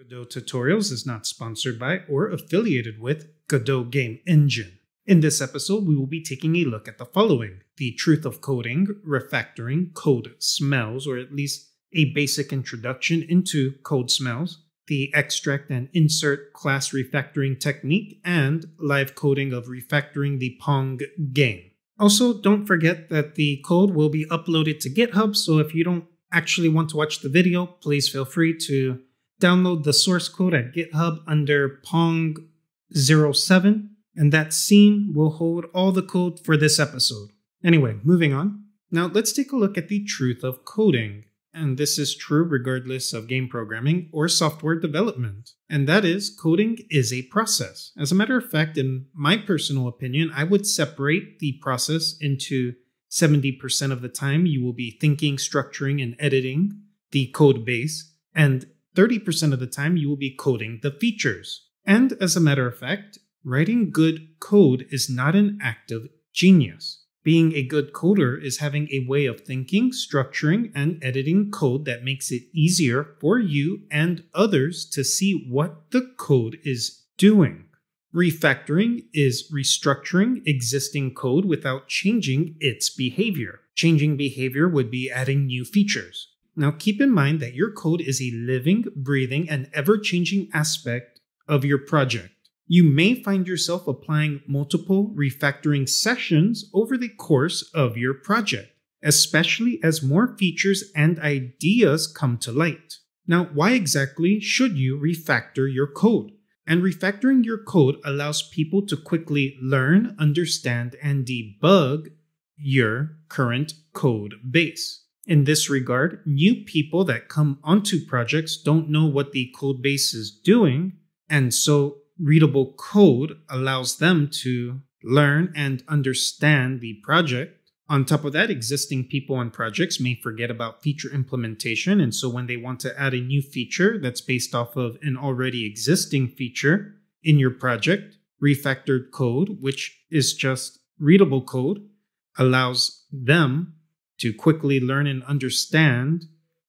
Godot Tutorials is not sponsored by or affiliated with Godot Game Engine. In this episode, we will be taking a look at the following the truth of coding, refactoring, code smells, or at least a basic introduction into code smells, the extract and insert class refactoring technique, and live coding of refactoring the Pong game. Also, don't forget that the code will be uploaded to GitHub, so if you don't actually want to watch the video, please feel free to download the source code at GitHub under Pong07, and that scene will hold all the code for this episode. Anyway, moving on. Now let's take a look at the truth of coding. And this is true regardless of game programming or software development. And that is, coding is a process. As a matter of fact, in my personal opinion, I would separate the process into 70% of the time you will be thinking, structuring, and editing the code base, and 30% of the time you will be coding the features. And as a matter of fact, writing good code is not an act of genius. Being a good coder is having a way of thinking, structuring, and editing code that makes it easier for you and others to see what the code is doing. Refactoring is restructuring existing code without changing its behavior. Changing behavior would be adding new features. Now, keep in mind that your code is a living, breathing, and ever changing aspect of your project you may find yourself applying multiple refactoring sessions over the course of your project, especially as more features and ideas come to light. Now, why exactly should you refactor your code? And refactoring your code allows people to quickly learn, understand, and debug your current code base. In this regard, new people that come onto projects don't know what the code base is doing, and so readable code allows them to learn and understand the project. On top of that, existing people on projects may forget about feature implementation. And so when they want to add a new feature that's based off of an already existing feature in your project, refactored code, which is just readable code, allows them to quickly learn and understand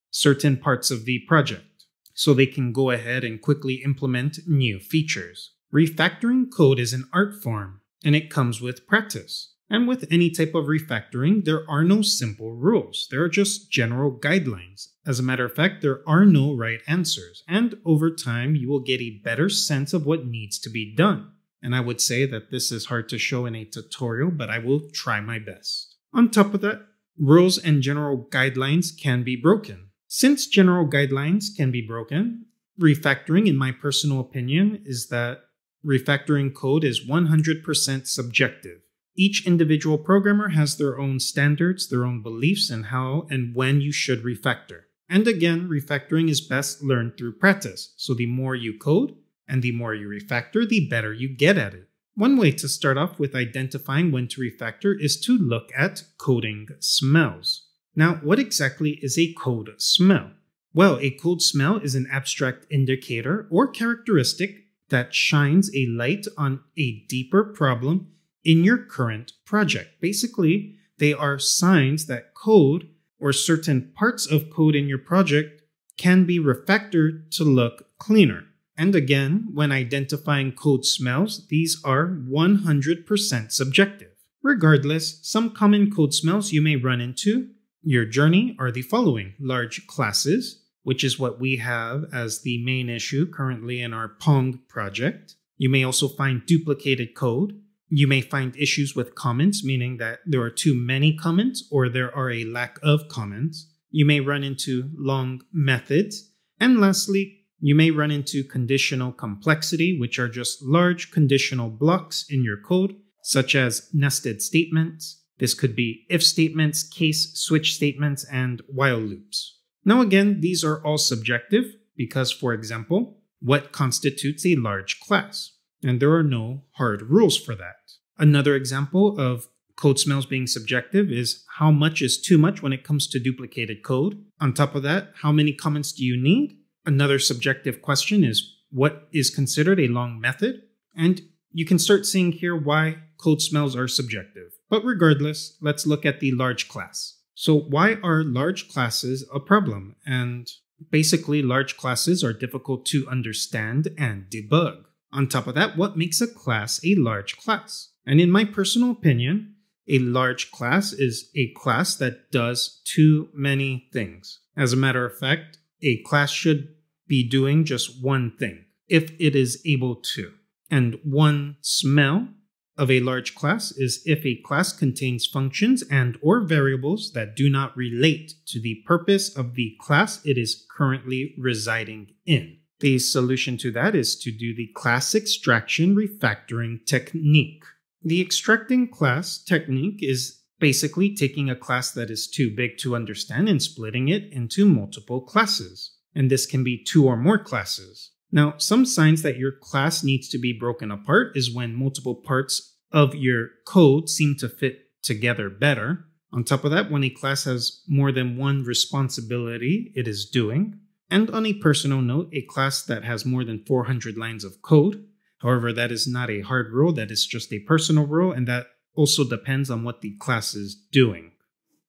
certain parts of the project so they can go ahead and quickly implement new features. Refactoring code is an art form, and it comes with practice. And with any type of refactoring, there are no simple rules. There are just general guidelines. As a matter of fact, there are no right answers, and over time, you will get a better sense of what needs to be done. And I would say that this is hard to show in a tutorial, but I will try my best. On top of that, rules and general guidelines can be broken. Since general guidelines can be broken, refactoring, in my personal opinion, is that refactoring code is 100% subjective. Each individual programmer has their own standards, their own beliefs, and how and when you should refactor. And again, refactoring is best learned through practice. So the more you code and the more you refactor, the better you get at it. One way to start off with identifying when to refactor is to look at coding smells. Now, what exactly is a code smell? Well, a code smell is an abstract indicator or characteristic that shines a light on a deeper problem in your current project. Basically, they are signs that code or certain parts of code in your project can be refactored to look cleaner. And again, when identifying code smells, these are 100% subjective. Regardless, some common code smells you may run into your journey are the following large classes, which is what we have as the main issue currently in our Pong project. You may also find duplicated code. You may find issues with comments, meaning that there are too many comments or there are a lack of comments. You may run into long methods. And lastly, you may run into conditional complexity, which are just large conditional blocks in your code, such as nested statements, this could be if statements, case switch statements, and while loops. Now, again, these are all subjective because, for example, what constitutes a large class? And there are no hard rules for that. Another example of code smells being subjective is how much is too much when it comes to duplicated code. On top of that, how many comments do you need? Another subjective question is what is considered a long method? And you can start seeing here why code smells are subjective. But regardless, let's look at the large class. So why are large classes a problem? And Basically, large classes are difficult to understand and debug. On top of that, what makes a class a large class? And in my personal opinion, a large class is a class that does too many things. As a matter of fact, a class should be doing just one thing if it is able to. And one smell of a large class is if a class contains functions and or variables that do not relate to the purpose of the class it is currently residing in. The solution to that is to do the class extraction refactoring technique. The extracting class technique is basically taking a class that is too big to understand and splitting it into multiple classes. And this can be two or more classes. Now, some signs that your class needs to be broken apart is when multiple parts of your code seem to fit together better. On top of that, when a class has more than one responsibility it is doing. And on a personal note, a class that has more than 400 lines of code. However, that is not a hard rule, that is just a personal rule, and that also depends on what the class is doing.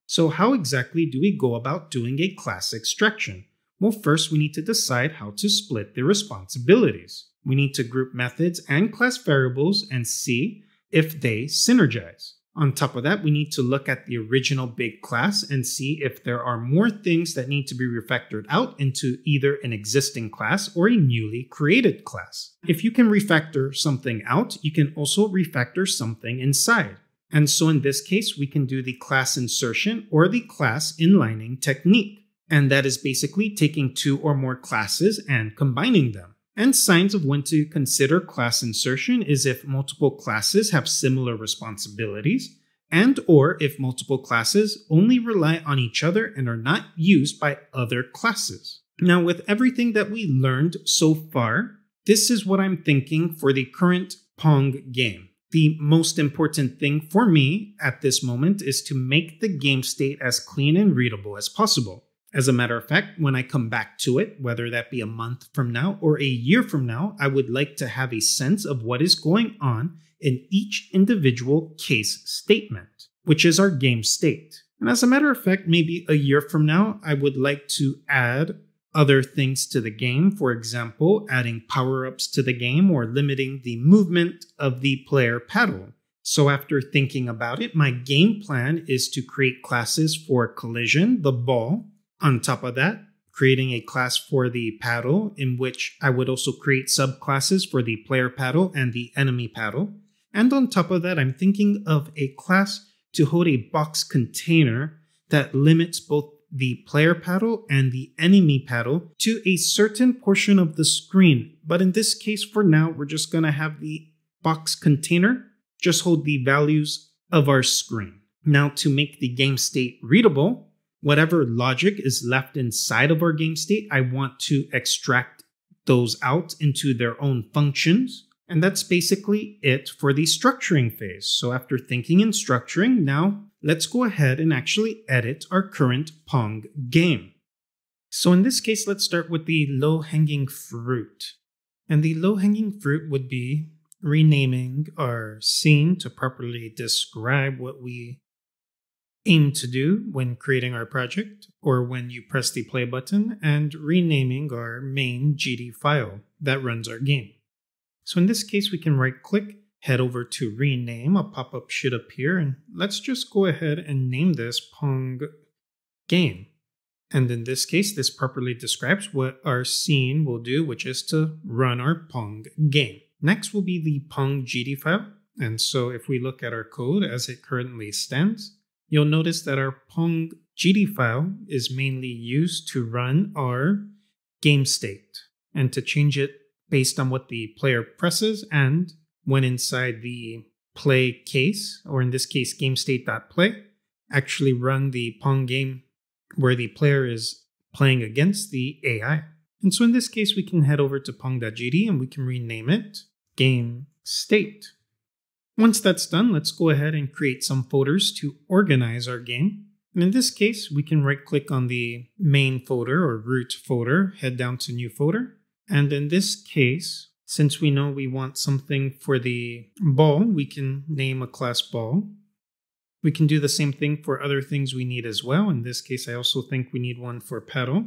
So, how exactly do we go about doing a class extraction? Well, first we need to decide how to split the responsibilities. We need to group methods and class variables and see if they synergize. On top of that, we need to look at the original big class and see if there are more things that need to be refactored out into either an existing class or a newly created class. If you can refactor something out, you can also refactor something inside. And so in this case, we can do the class insertion or the class inlining technique. And that is basically taking two or more classes and combining them. And signs of when to consider class insertion is if multiple classes have similar responsibilities and or if multiple classes only rely on each other and are not used by other classes. Now with everything that we learned so far, this is what I'm thinking for the current Pong game. The most important thing for me at this moment is to make the game state as clean and readable as possible. As a matter of fact, when I come back to it, whether that be a month from now or a year from now, I would like to have a sense of what is going on in each individual case statement, which is our game state. And as a matter of fact, maybe a year from now, I would like to add other things to the game. For example, adding power ups to the game or limiting the movement of the player paddle. So, after thinking about it, my game plan is to create classes for collision, the ball, on top of that, creating a class for the paddle, in which I would also create subclasses for the player paddle and the enemy paddle. And on top of that, I'm thinking of a class to hold a box container that limits both the player paddle and the enemy paddle to a certain portion of the screen. But in this case, for now, we're just going to have the box container just hold the values of our screen. Now, to make the game state readable, whatever logic is left inside of our game state, I want to extract those out into their own functions. And that's basically it for the structuring phase. So after thinking and structuring, now let's go ahead and actually edit our current Pong game. So in this case, let's start with the low-hanging fruit. And the low-hanging fruit would be renaming our scene to properly describe what we aim to do when creating our project or when you press the play button and renaming our main GD file that runs our game. So in this case, we can right click, head over to rename, a pop-up should appear, and let's just go ahead and name this Pong game. And in this case, this properly describes what our scene will do, which is to run our Pong game. Next will be the Pong GD file. And so if we look at our code as it currently stands, you'll notice that our Pong GD file is mainly used to run our game state and to change it based on what the player presses and when inside the play case, or in this case, game state.play, actually run the Pong game where the player is playing against the AI. And so in this case, we can head over to pong.gd and we can rename it game state. Once that's done, let's go ahead and create some folders to organize our game. And in this case, we can right click on the main folder or root folder, head down to new folder. And in this case, since we know we want something for the ball, we can name a class ball. We can do the same thing for other things we need as well. In this case, I also think we need one for paddle.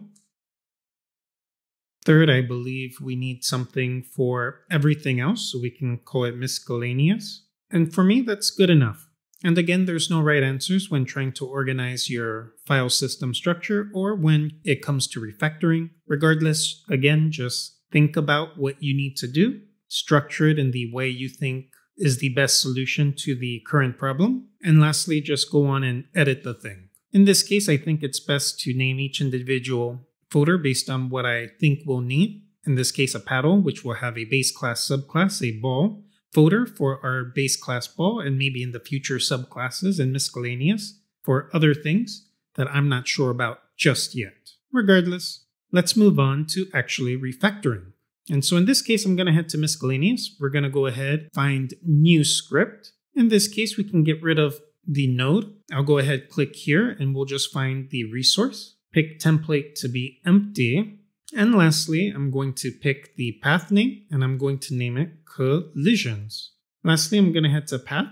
Third, I believe we need something for everything else, so we can call it miscellaneous. And for me, that's good enough. And again, there's no right answers when trying to organize your file system structure or when it comes to refactoring. Regardless, again, just think about what you need to do, structure it in the way you think is the best solution to the current problem, and lastly, just go on and edit the thing. In this case, I think it's best to name each individual folder based on what I think we'll need. In this case, a paddle, which will have a base class subclass, a ball, folder for our base class ball, and maybe in the future subclasses and miscellaneous for other things that I'm not sure about just yet. Regardless, let's move on to actually refactoring. And so in this case, I'm going to head to miscellaneous. We're going to go ahead, find new script. In this case, we can get rid of the node. I'll go ahead, click here, and we'll just find the resource. Pick template to be empty. And lastly, I'm going to pick the path name and I'm going to name it collisions. Lastly, I'm going to head to path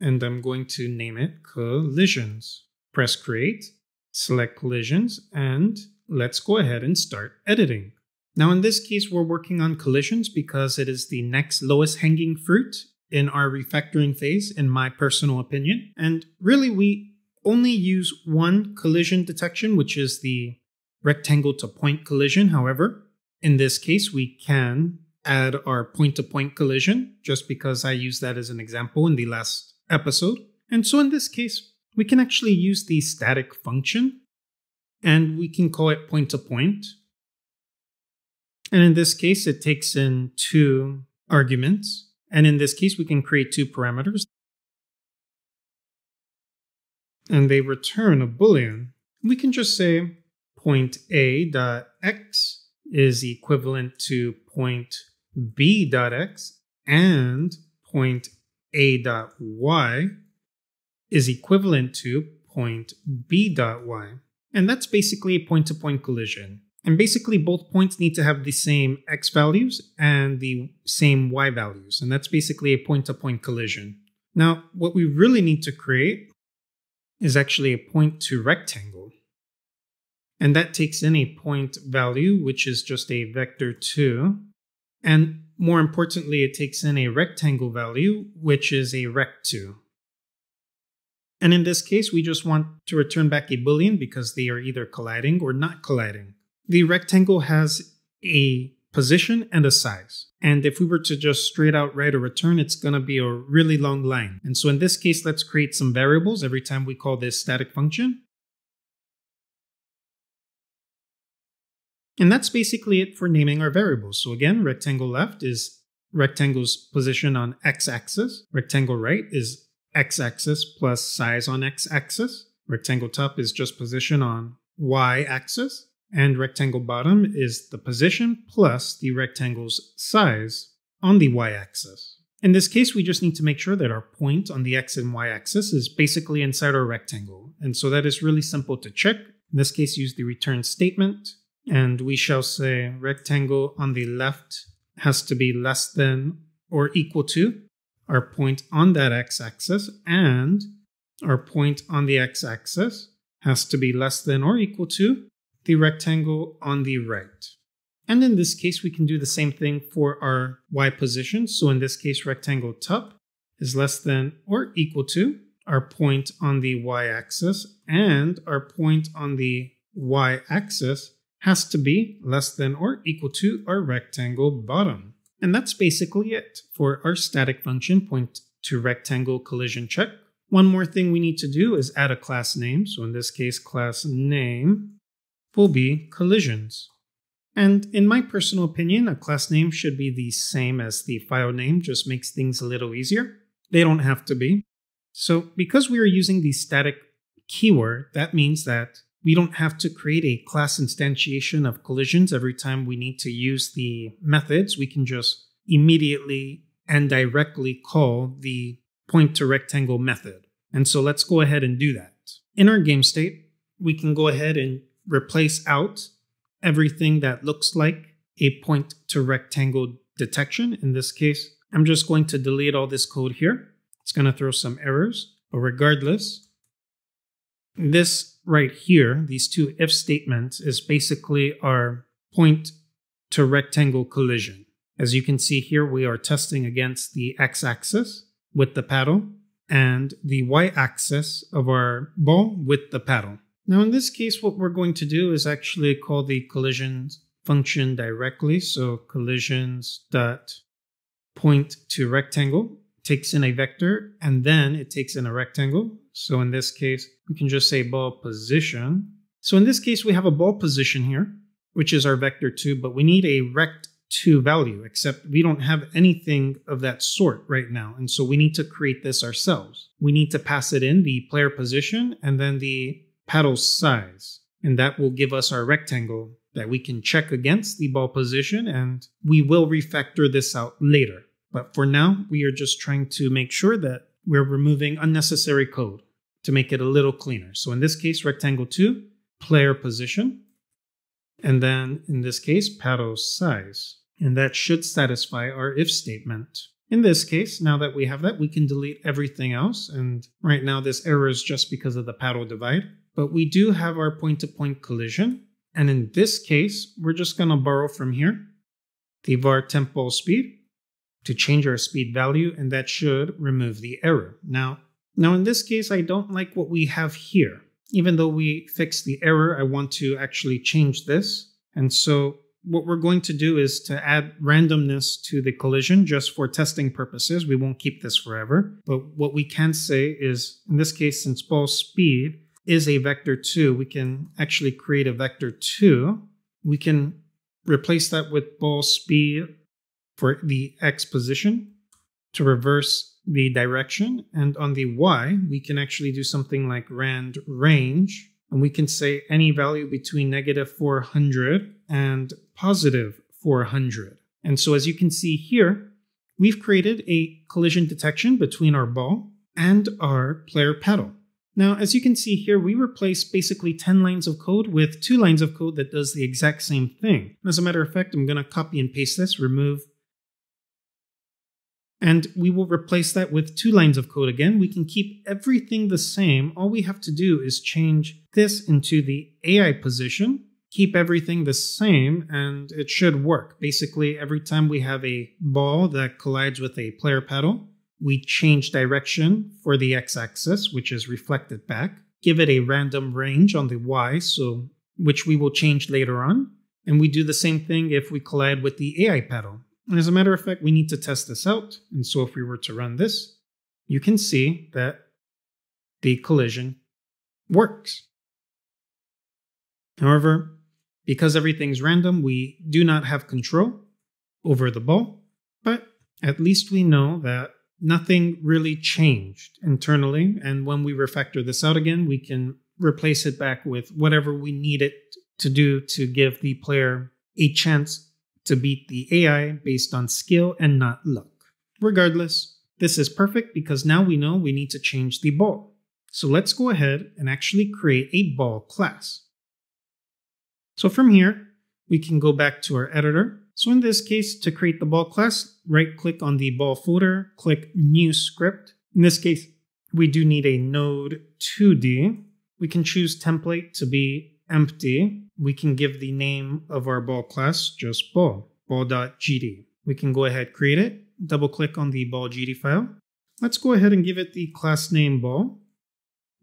and I'm going to name it collisions. Press create, select collisions, and let's go ahead and start editing. Now in this case, we're working on collisions because it is the next lowest hanging fruit in our refactoring phase, in my personal opinion. And really, we only use one collision detection, which is the rectangle to point collision. However, in this case, we can add our point to point collision just because I used that as an example in the last episode. And so in this case, we can actually use the static function and we can call it point to point. And in this case, it takes in two arguments. And in this case, we can create two parameters. And they return a boolean. We can just say point A dot X is equivalent to point B dot X and point A dot Y is equivalent to point B dot Y. And that's basically a point to point collision. And basically, both points need to have the same x values and the same y values. And that's basically a point to point collision. Now, what we really need to create is actually a point to rectangle. And that takes in a point value, which is just a vector 2. And more importantly, it takes in a rectangle value, which is a rect2. And in this case, we just want to return back a boolean because they are either colliding or not colliding. The rectangle has a position and a size. And if we were to just straight out write a return, it's going to be a really long line. And so in this case, let's create some variables every time we call this static function. And that's basically it for naming our variables. So again, rectangle left is rectangle's position on x-axis. Rectangle right is x-axis plus size on x-axis. Rectangle top is just position on y-axis. And rectangle bottom is the position plus the rectangle's size on the y-axis. In this case, we just need to make sure that our point on the x and y axis is basically inside our rectangle. And so that is really simple to check. In this case, use the return statement. And we shall say rectangle on the left has to be less than or equal to our point on that x-axis and our point on the x-axis has to be less than or equal to the rectangle on the right. And in this case, we can do the same thing for our y position. So in this case, rectangle top is less than or equal to our point on the y-axis and our point on the y-axis has to be less than or equal to our rectangle bottom. And that's basically it for our static function point to rectangle collision check. One more thing we need to do is add a class name. So in this case, class name will be collisions. And in my personal opinion, a class name should be the same as the file name, just makes things a little easier. They don't have to be. So because we are using the static keyword, that means that we don't have to create a class instantiation of collisions every time we need to use the methods. We can just immediately and directly call the point to rectangle method. And so let's go ahead and do that. In our game state, we can go ahead and replace out everything that looks like a point to rectangle detection. In this case, I'm just going to delete all this code here. It's going to throw some errors, but regardless, this right here, these two if statements, is basically our point to rectangle collision. As you can see here, we are testing against the x-axis with the paddle and the y-axis of our ball with the paddle. Now in this case, what we're going to do is actually call the collisions function directly. So collisions dot point to rectangle takes in a vector and then it takes in a rectangle. So in this case, we can just say ball position. So in this case, we have a ball position here, which is our vector 2, but we need a rect 2 value, except we don't have anything of that sort right now. And so we need to create this ourselves. We need to pass it in the player position and then the paddle size. And that will give us our rectangle that we can check against the ball position and we will refactor this out later. But for now, we are just trying to make sure that we're removing unnecessary code to make it a little cleaner. So in this case, rectangle 2, player position, and then in this case, paddle size. And that should satisfy our if statement. In this case, now that we have that, we can delete everything else. And right now, this error is just because of the paddle divide. But we do have our point-to-point -point collision. And in this case, we're just going to borrow from here the var temp ball speed to change our speed value, and that should remove the error. Now, now in this case, I don't like what we have here. Even though we fixed the error, I want to actually change this. And so what we're going to do is to add randomness to the collision just for testing purposes. We won't keep this forever. But what we can say is, in this case, since ball speed is a vector 2, we can actually create a vector 2. We can replace that with ball speed for the x position to reverse the direction. And on the y, we can actually do something like rand range. And we can say any value between negative 400 and positive 400. And so as you can see here, we've created a collision detection between our ball and our player paddle. Now, as you can see here, we replace basically 10 lines of code with two lines of code that does the exact same thing. As a matter of fact, I'm going to copy and paste this, remove and we will replace that with two lines of code again. We can keep everything the same. All we have to do is change this into the AI position, keep everything the same, and it should work. Basically, every time we have a ball that collides with a player paddle, we change direction for the x-axis, which is reflected back, give it a random range on the y, so which we will change later on. And we do the same thing if we collide with the AI paddle. And as a matter of fact, we need to test this out. And so if we were to run this, you can see that the collision works. However, because everything's random, we do not have control over the ball, but at least we know that nothing really changed internally. And when we refactor this out again, we can replace it back with whatever we need it to do to give the player a chance to beat the AI based on skill and not luck. Regardless, this is perfect because now we know we need to change the ball. So let's go ahead and actually create a ball class. So from here, we can go back to our editor. So in this case, to create the ball class, right click on the ball folder, click new script. In this case, we do need a node 2D. We can choose template to be empty, we can give the name of our ball class just ball, ball.gd. We can go ahead, create it, double click on the ball.gd file. Let's go ahead and give it the class name ball.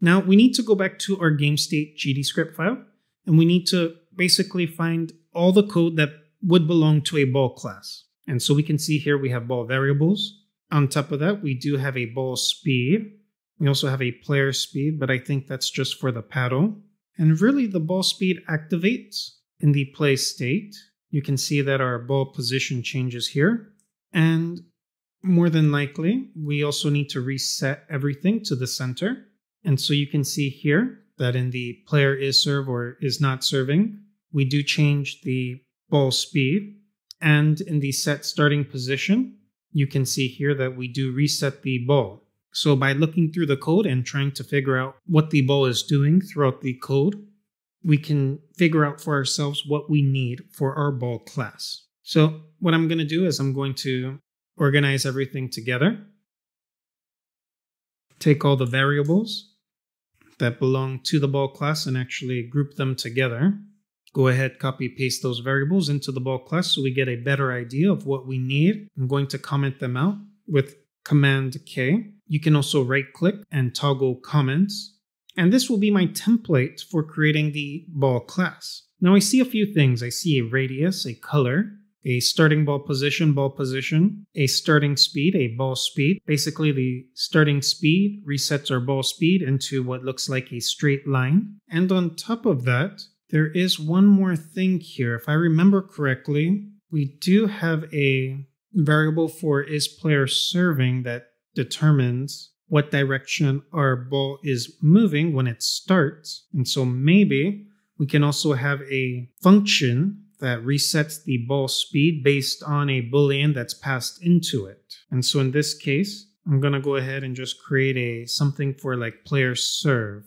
Now we need to go back to our game state GD script file, and we need to basically find all the code that would belong to a ball class. And so we can see here we have ball variables. On top of that, we do have a ball speed. We also have a player speed, but I think that's just for the paddle. And really, the ball speed activates in the play state. You can see that our ball position changes here. And more than likely, we also need to reset everything to the center. And so you can see here that in the player is serve or is not serving, we do change the ball speed. And in the set starting position, you can see here that we do reset the ball. So by looking through the code and trying to figure out what the ball is doing throughout the code, we can figure out for ourselves what we need for our ball class. So what I'm going to do is I'm going to organize everything together, take all the variables that belong to the ball class and actually group them together. go ahead, copy paste those variables into the ball class so we get a better idea of what we need. I'm going to comment them out with Command K. You can also right click and toggle comments. And this will be my template for creating the ball class. Now I see a few things. I see a radius, a color, a starting ball position, ball position, a starting speed, a ball speed. Basically, the starting speed resets our ball speed into what looks like a straight line. And on top of that, there is one more thing here. If I remember correctly, we do have a variable for is player serving that determines what direction our ball is moving when it starts. And so maybe we can also have a function that resets the ball speed based on a boolean that's passed into it. And so in this case, I'm going to go ahead and just create a something for like player serve.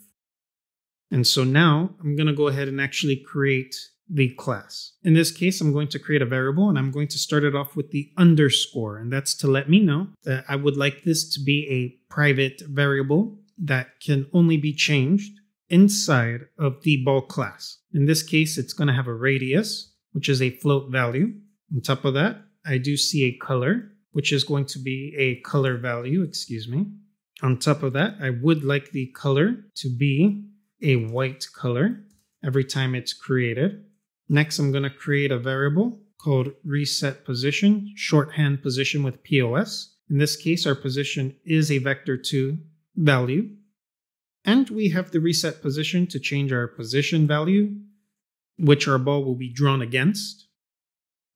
And so now I'm going to go ahead and actually create the class. In this case, I'm going to create a variable and I'm going to start it off with the underscore. And that's to let me know that I would like this to be a private variable that can only be changed inside of the ball class. In this case, it's going to have a radius, which is a float value. On top of that, I do see a color, which is going to be a color value, excuse me. On top of that, I would like the color to be a white color every time it's created. Next, I'm going to create a variable called reset position, shorthand position with POS. In this case, our position is a vector2 value. And we have the reset position to change our position value, which our ball will be drawn against.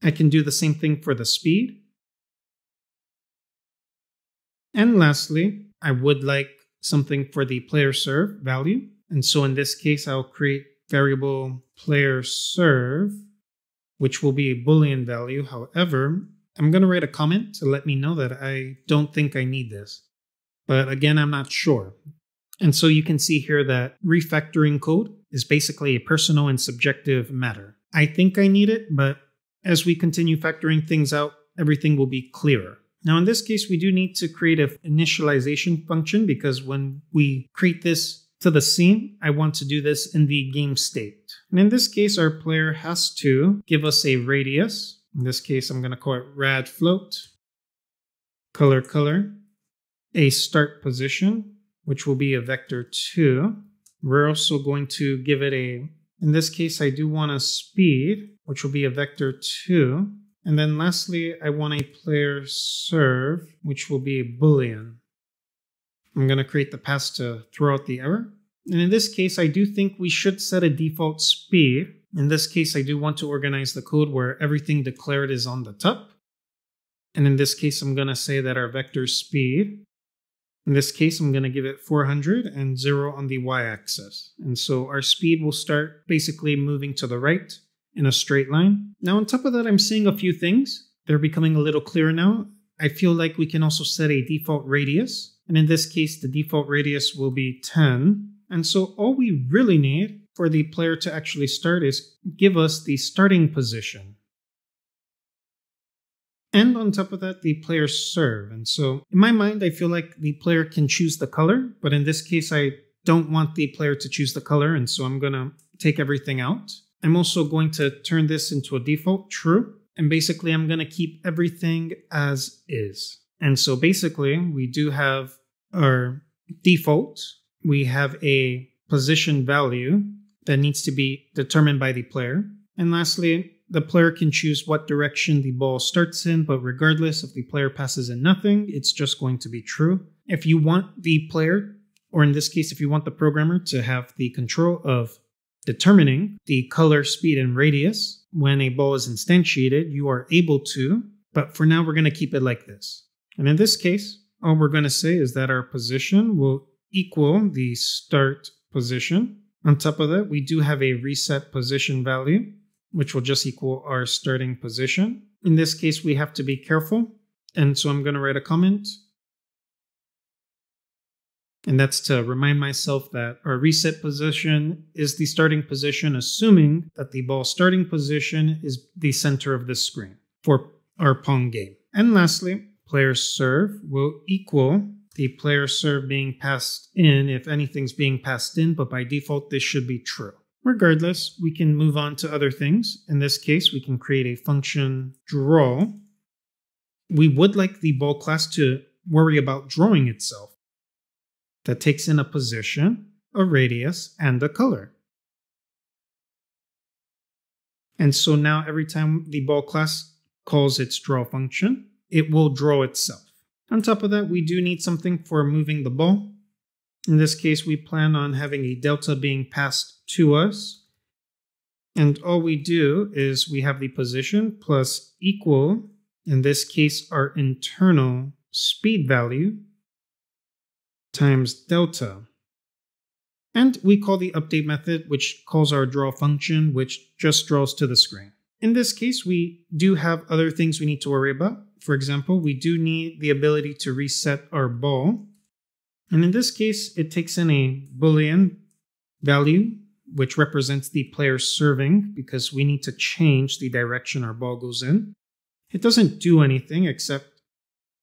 I can do the same thing for the speed. And lastly, I would like something for the player serve value. And so in this case, I'll create variable player serve, which will be a Boolean value. However, I'm going to write a comment to let me know that I don't think I need this. But again, I'm not sure. And so you can see here that refactoring code is basically a personal and subjective matter. I think I need it, but as we continue factoring things out, everything will be clearer. Now, in this case, we do need to create an initialization function because when we create this to the scene, I want to do this in the game state. And in this case, our player has to give us a radius. In this case, I'm going to call it rad float, color color, a start position, which will be a vector 2. We're also going to give it a, in this case, I do want a speed, which will be a vector 2. And then lastly, I want a player serve, which will be a boolean. I'm going to create the pass to throw out the error. And in this case, I do think we should set a default speed. In this case, I do want to organize the code where everything declared is on the top. And in this case, I'm going to say that our vector speed, in this case, I'm going to give it 400 and 0 on the y-axis. And so our speed will start basically moving to the right in a straight line. Now, on top of that, I'm seeing a few things. They're becoming a little clearer now. I feel like we can also set a default radius. And in this case, the default radius will be 10. And so all we really need for the player to actually start is give us the starting position. And on top of that, the player serve. And so in my mind, I feel like the player can choose the color, but in this case, I don't want the player to choose the color. And so I'm going to take everything out. I'm also going to turn this into a default true. And basically, I'm going to keep everything as is. And so basically, we do have our default, we have a position value that needs to be determined by the player. And lastly, the player can choose what direction the ball starts in, but regardless if the player passes in nothing, it's just going to be true. If you want the player, or in this case, if you want the programmer to have the control of determining the color, speed, and radius when a ball is instantiated, you are able to, but for now, we're going to keep it like this. And in this case, all we're going to say is that our position will equal the start position. On top of that, we do have a reset position value, which will just equal our starting position. In this case, we have to be careful. And so I'm going to write a comment. And that's to remind myself that our reset position is the starting position, assuming that the ball starting position is the center of the screen for our Pong game. And lastly, player serve will equal the player serve being passed in if anything's being passed in, but by default, this should be true. Regardless, we can move on to other things. In this case, we can create a function draw. We would like the ball class to worry about drawing itself. That takes in a position, a radius, and a color. And so now every time the ball class calls its draw function, it will draw itself. On top of that, we do need something for moving the ball. In this case, we plan on having a delta being passed to us. And all we do is we have the position plus equal, in this case, our internal speed value times delta. And we call the update method, which calls our draw function, which just draws to the screen. In this case, we do have other things we need to worry about. For example, we do need the ability to reset our ball. And in this case, it takes in a Boolean value, which represents the player serving, because we need to change the direction our ball goes in. It doesn't do anything except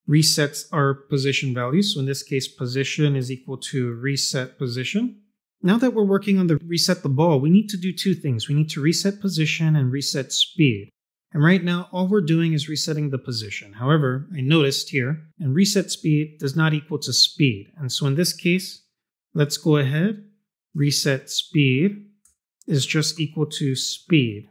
resets our position value. So in this case, position is equal to reset position. Now that we're working on the reset the ball, we need to do two things. We need to reset position and reset speed. And right now, all we're doing is resetting the position. However, I noticed here, and reset speed does not equal to speed. And so in this case, let's go ahead. Reset speed is just equal to speed.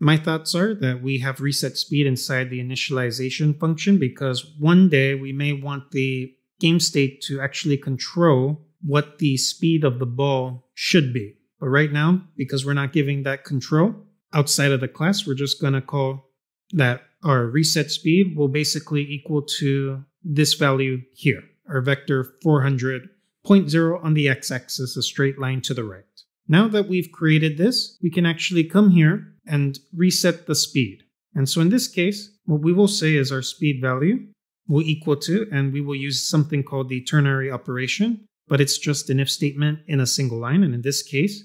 My thoughts are that we have reset speed inside the initialization function because one day we may want the game state to actually control what the speed of the ball should be. But right now, because we're not giving that control outside of the class, we're just going to call that our reset speed will basically equal to this value here, our vector 400.0 on the x-axis, a straight line to the right. Now that we've created this, we can actually come here and reset the speed. And so in this case, what we will say is our speed value will equal to, and we will use something called the ternary operation, but it's just an if statement in a single line. And in this case,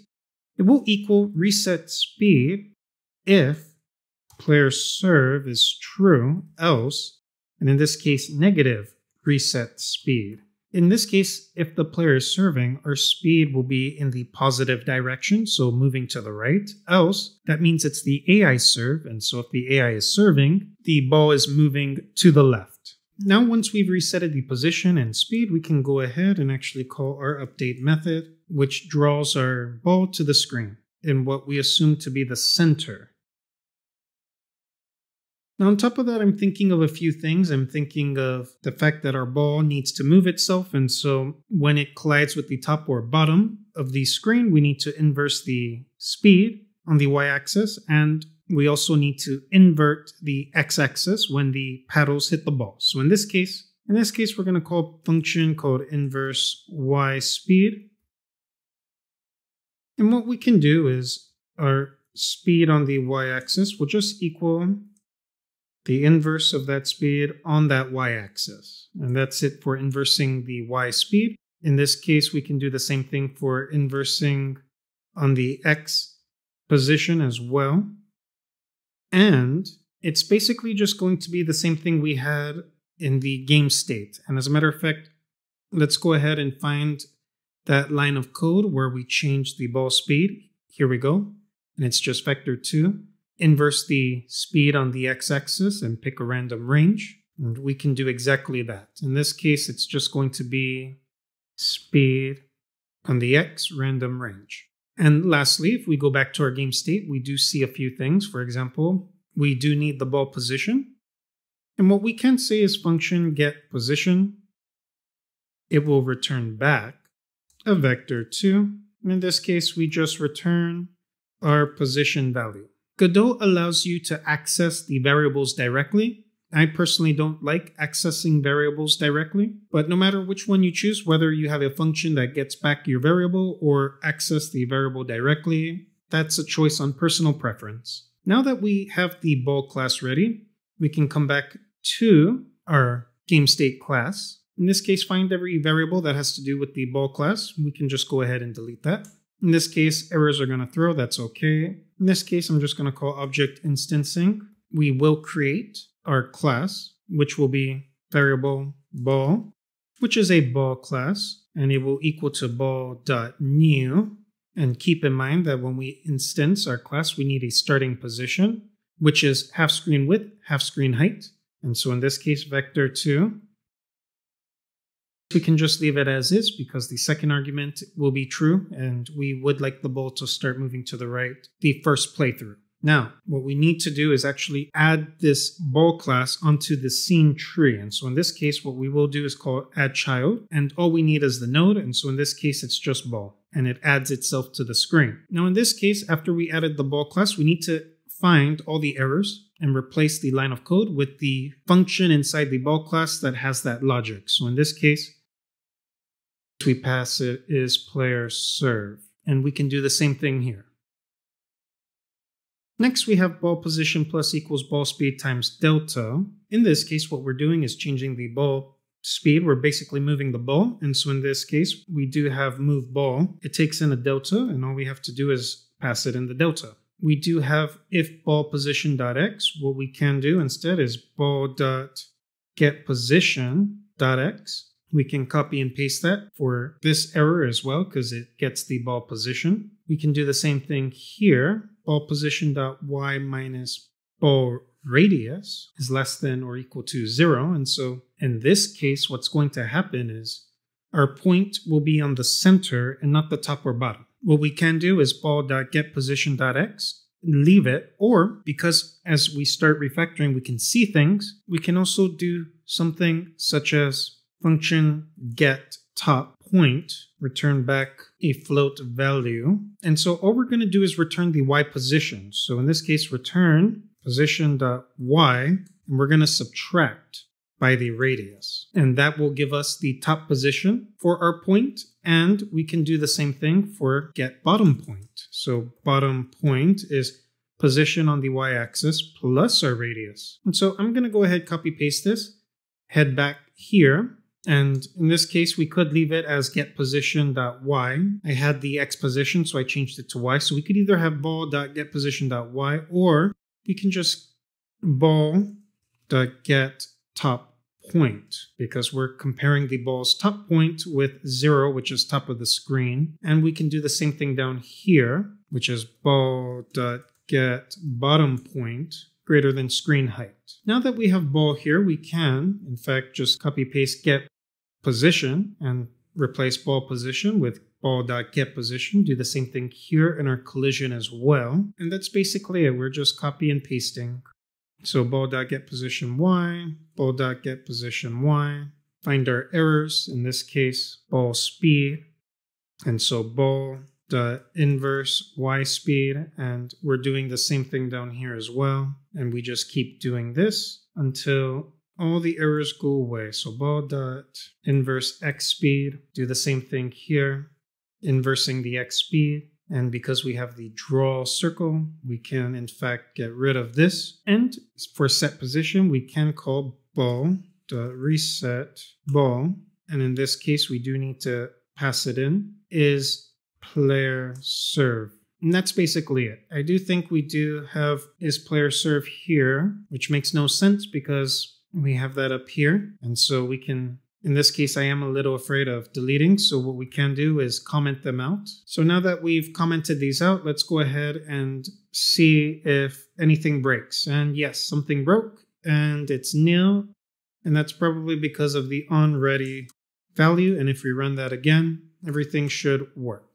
it will equal reset speed if player serve is true, else, and in this case, negative reset speed. In this case, if the player is serving, our speed will be in the positive direction, so moving to the right. Else, that means it's the AI serve, and so if the AI is serving, the ball is moving to the left. Now, once we've resetted the position and speed, we can go ahead and actually call our update method, which draws our ball to the screen in what we assume to be the center now, on top of that, I'm thinking of a few things. I'm thinking of the fact that our ball needs to move itself. And so when it collides with the top or bottom of the screen, we need to inverse the speed on the y axis. And we also need to invert the x axis when the paddles hit the ball. So in this case, in this case, we're going to call a function called inverse y speed. And what we can do is our speed on the y axis will just equal the inverse of that speed on that y-axis. And that's it for inversing the y speed. In this case, we can do the same thing for inversing on the x position as well. And it's basically just going to be the same thing we had in the game state. And as a matter of fact, let's go ahead and find that line of code where we change the ball speed. Here we go. And it's just vector 2 inverse the speed on the x-axis and pick a random range. And we can do exactly that. In this case, it's just going to be speed on the x random range. And lastly, if we go back to our game state, we do see a few things. For example, we do need the ball position. And what we can say is function get position. It will return back a vector 2. In this case, we just return our position value. Godot allows you to access the variables directly. I personally don't like accessing variables directly, but no matter which one you choose, whether you have a function that gets back your variable or access the variable directly, that's a choice on personal preference. Now that we have the ball class ready, we can come back to our game state class. In this case, find every variable that has to do with the ball class. We can just go ahead and delete that. In this case, errors are going to throw, that's okay. In this case, I'm just going to call object instancing. We will create our class, which will be variable ball, which is a ball class, and it will equal to ball.new. And keep in mind that when we instance our class, we need a starting position, which is half screen width, half screen height. And so in this case, vector 2, we can just leave it as is because the second argument will be true and we would like the ball to start moving to the right the first playthrough. Now, what we need to do is actually add this ball class onto the scene tree. And so in this case, what we will do is call add child, and all we need is the node. And so in this case, it's just ball, and it adds itself to the screen. Now, in this case, after we added the ball class, we need to find all the errors and replace the line of code with the function inside the ball class that has that logic. So in this case, we pass it is player serve. And we can do the same thing here. Next, we have ball position plus equals ball speed times delta. In this case, what we're doing is changing the ball speed. We're basically moving the ball. And so in this case, we do have move ball. It takes in a delta, and all we have to do is pass it in the delta. We do have if ball position dot x. What we can do instead is ball dot get position dot x. We can copy and paste that for this error as well because it gets the ball position. We can do the same thing here ball position dot y minus ball radius is less than or equal to zero. And so in this case, what's going to happen is our point will be on the center and not the top or bottom. What we can do is ball dot get position dot x, leave it, or because as we start refactoring, we can see things, we can also do something such as function get top point, return back a float value. And so all we're going to do is return the y position. So in this case, return position dot y, and we're going to subtract by the radius. And that will give us the top position for our point. And we can do the same thing for get bottom point. So bottom point is position on the y-axis plus our radius. And so I'm going to go ahead, copy paste this, head back here, and in this case, we could leave it as get position.y. I had the x position, so I changed it to y. So we could either have ball.getPosition.y or we can just ball.get top point because we're comparing the ball's top point with zero, which is top of the screen. And we can do the same thing down here, which is ball.get bottom point greater than screen height. Now that we have ball here, we can, in fact, just copy paste get position and replace ball position with ball.get position. Do the same thing here in our collision as well. And that's basically it. We're just copy and pasting. So ball.get position y, ball.get position y. Find our errors, in this case, ball speed. And so ball the inverse y speed and we're doing the same thing down here as well and we just keep doing this until all the errors go away. So ball dot inverse x speed, do the same thing here, inversing the x speed. And because we have the draw circle, we can in fact get rid of this. And for set position, we can call ball dot reset ball. And in this case, we do need to pass it in, is player serve. And that's basically it. I do think we do have is player serve here, which makes no sense because we have that up here. And so we can, in this case, I am a little afraid of deleting. So what we can do is comment them out. So now that we've commented these out, let's go ahead and see if anything breaks. And yes, something broke and it's nil. And that's probably because of the on ready value. And if we run that again, everything should work.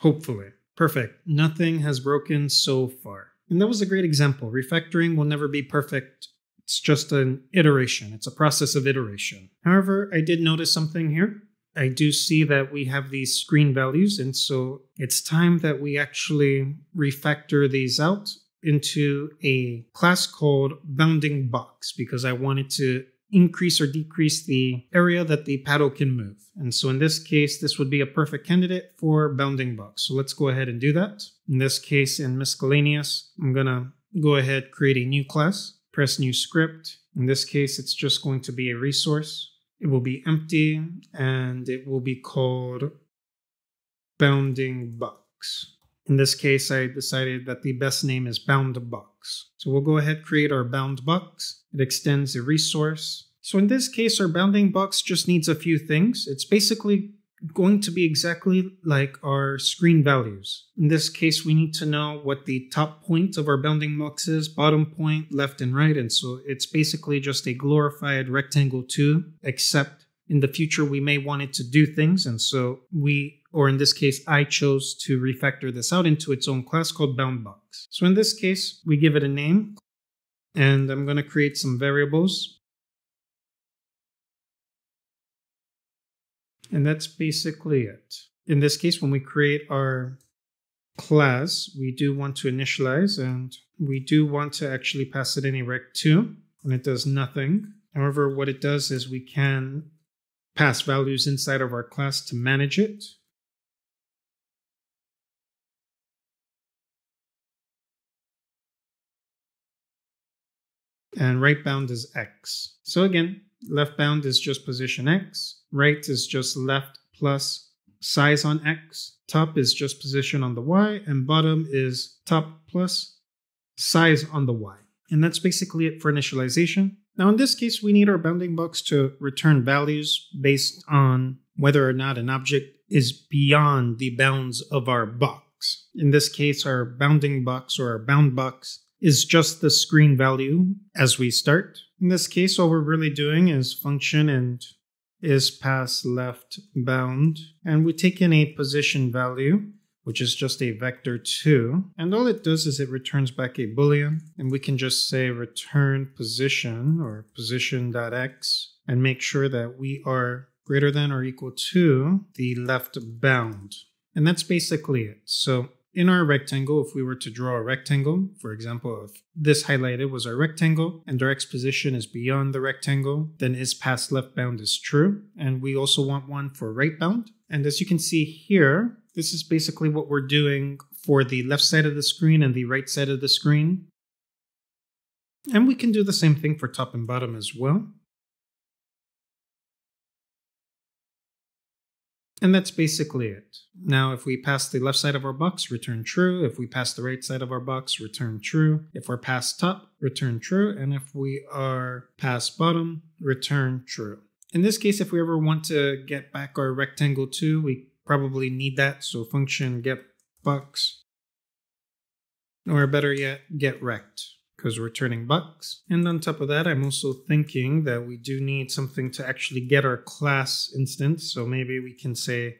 Hopefully. Perfect. Nothing has broken so far. And that was a great example. Refactoring will never be perfect it's just an iteration, it's a process of iteration. However, I did notice something here. I do see that we have these screen values, and so it's time that we actually refactor these out into a class called bounding box because I wanted to increase or decrease the area that the paddle can move. And so in this case, this would be a perfect candidate for bounding box. So let's go ahead and do that. In this case, in miscellaneous, I'm gonna go ahead, create a new class press new script. In this case, it's just going to be a resource. It will be empty and it will be called bounding box. In this case, I decided that the best name is bound box. So we'll go ahead, create our bound box. It extends a resource. So in this case, our bounding box just needs a few things. It's basically going to be exactly like our screen values. In this case, we need to know what the top point of our bounding box is, bottom point, left and right. And so it's basically just a glorified rectangle 2, except in the future we may want it to do things. And so we, or in this case, I chose to refactor this out into its own class called boundbox. So in this case, we give it a name and I'm going to create some variables. And that's basically it. In this case, when we create our class, we do want to initialize and we do want to actually pass it any rect2 and it does nothing. However, what it does is we can pass values inside of our class to manage it. And right bound is x. So again, left bound is just position x, right is just left plus size on x, top is just position on the y, and bottom is top plus size on the y. And that's basically it for initialization. Now in this case, we need our bounding box to return values based on whether or not an object is beyond the bounds of our box. In this case, our bounding box or our bound box is just the screen value as we start. In this case, all we're really doing is function and is pass left bound, and we take in a position value, which is just a vector 2, and all it does is it returns back a boolean, and we can just say return position or position.x and make sure that we are greater than or equal to the left bound. And that's basically it. So in our rectangle, if we were to draw a rectangle, for example, if this highlighted was our rectangle and our x position is beyond the rectangle, then is past left bound is true. And we also want one for right bound. And as you can see here, this is basically what we're doing for the left side of the screen and the right side of the screen. And we can do the same thing for top and bottom as well. And that's basically it. Now, if we pass the left side of our box, return true. If we pass the right side of our box, return true. If we're past top, return true. And if we are past bottom, return true. In this case, if we ever want to get back our rectangle 2, we probably need that. So function get box, or better yet, get rect because we're turning bucks. And on top of that, I'm also thinking that we do need something to actually get our class instance. So maybe we can say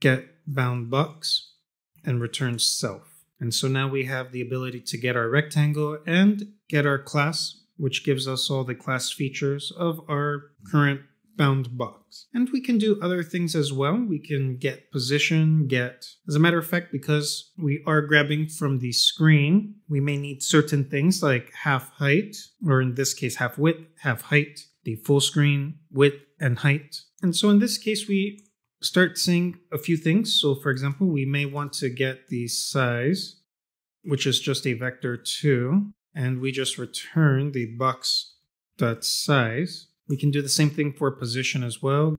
get bound box and return self. And so now we have the ability to get our rectangle and get our class, which gives us all the class features of our current bound box. And we can do other things as well. We can get position, get, as a matter of fact, because we are grabbing from the screen, we may need certain things like half height, or in this case, half width, half height, the full screen width and height. And so in this case, we start seeing a few things. So for example, we may want to get the size, which is just a vector 2, and we just return the box dot size we can do the same thing for position as well.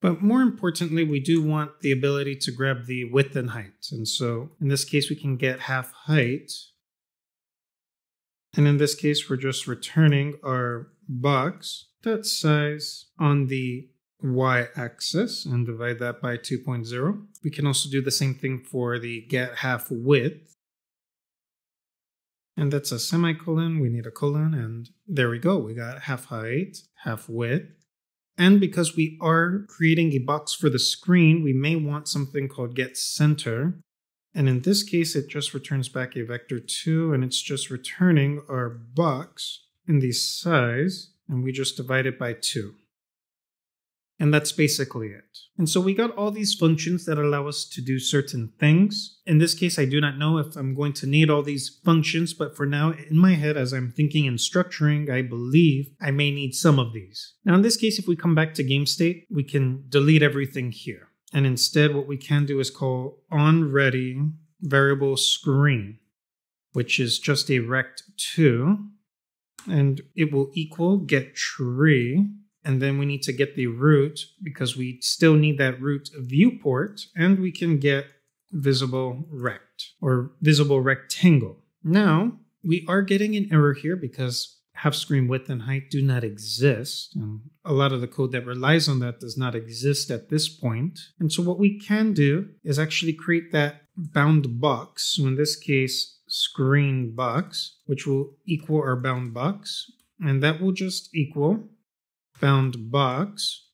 But more importantly, we do want the ability to grab the width and height. And so in this case, we can get half height. And in this case, we're just returning our box dot size on the y-axis and divide that by 2.0. We can also do the same thing for the get half width. And that's a semicolon. We need a colon. And there we go. We got half height, half width. And because we are creating a box for the screen, we may want something called get center. And in this case, it just returns back a vector 2, and it's just returning our box in the size, and we just divide it by 2. And that's basically it. And so we got all these functions that allow us to do certain things. In this case, I do not know if I'm going to need all these functions, but for now, in my head, as I'm thinking and structuring, I believe I may need some of these. Now, in this case, if we come back to game state, we can delete everything here. And instead, what we can do is call on ready variable screen, which is just a rect2, and it will equal get tree and then we need to get the root because we still need that root viewport and we can get visible rect or visible rectangle. Now we are getting an error here because half screen width and height do not exist. And a lot of the code that relies on that does not exist at this point. And so what we can do is actually create that bound box. So in this case, screen box, which will equal our bound box. And that will just equal bound box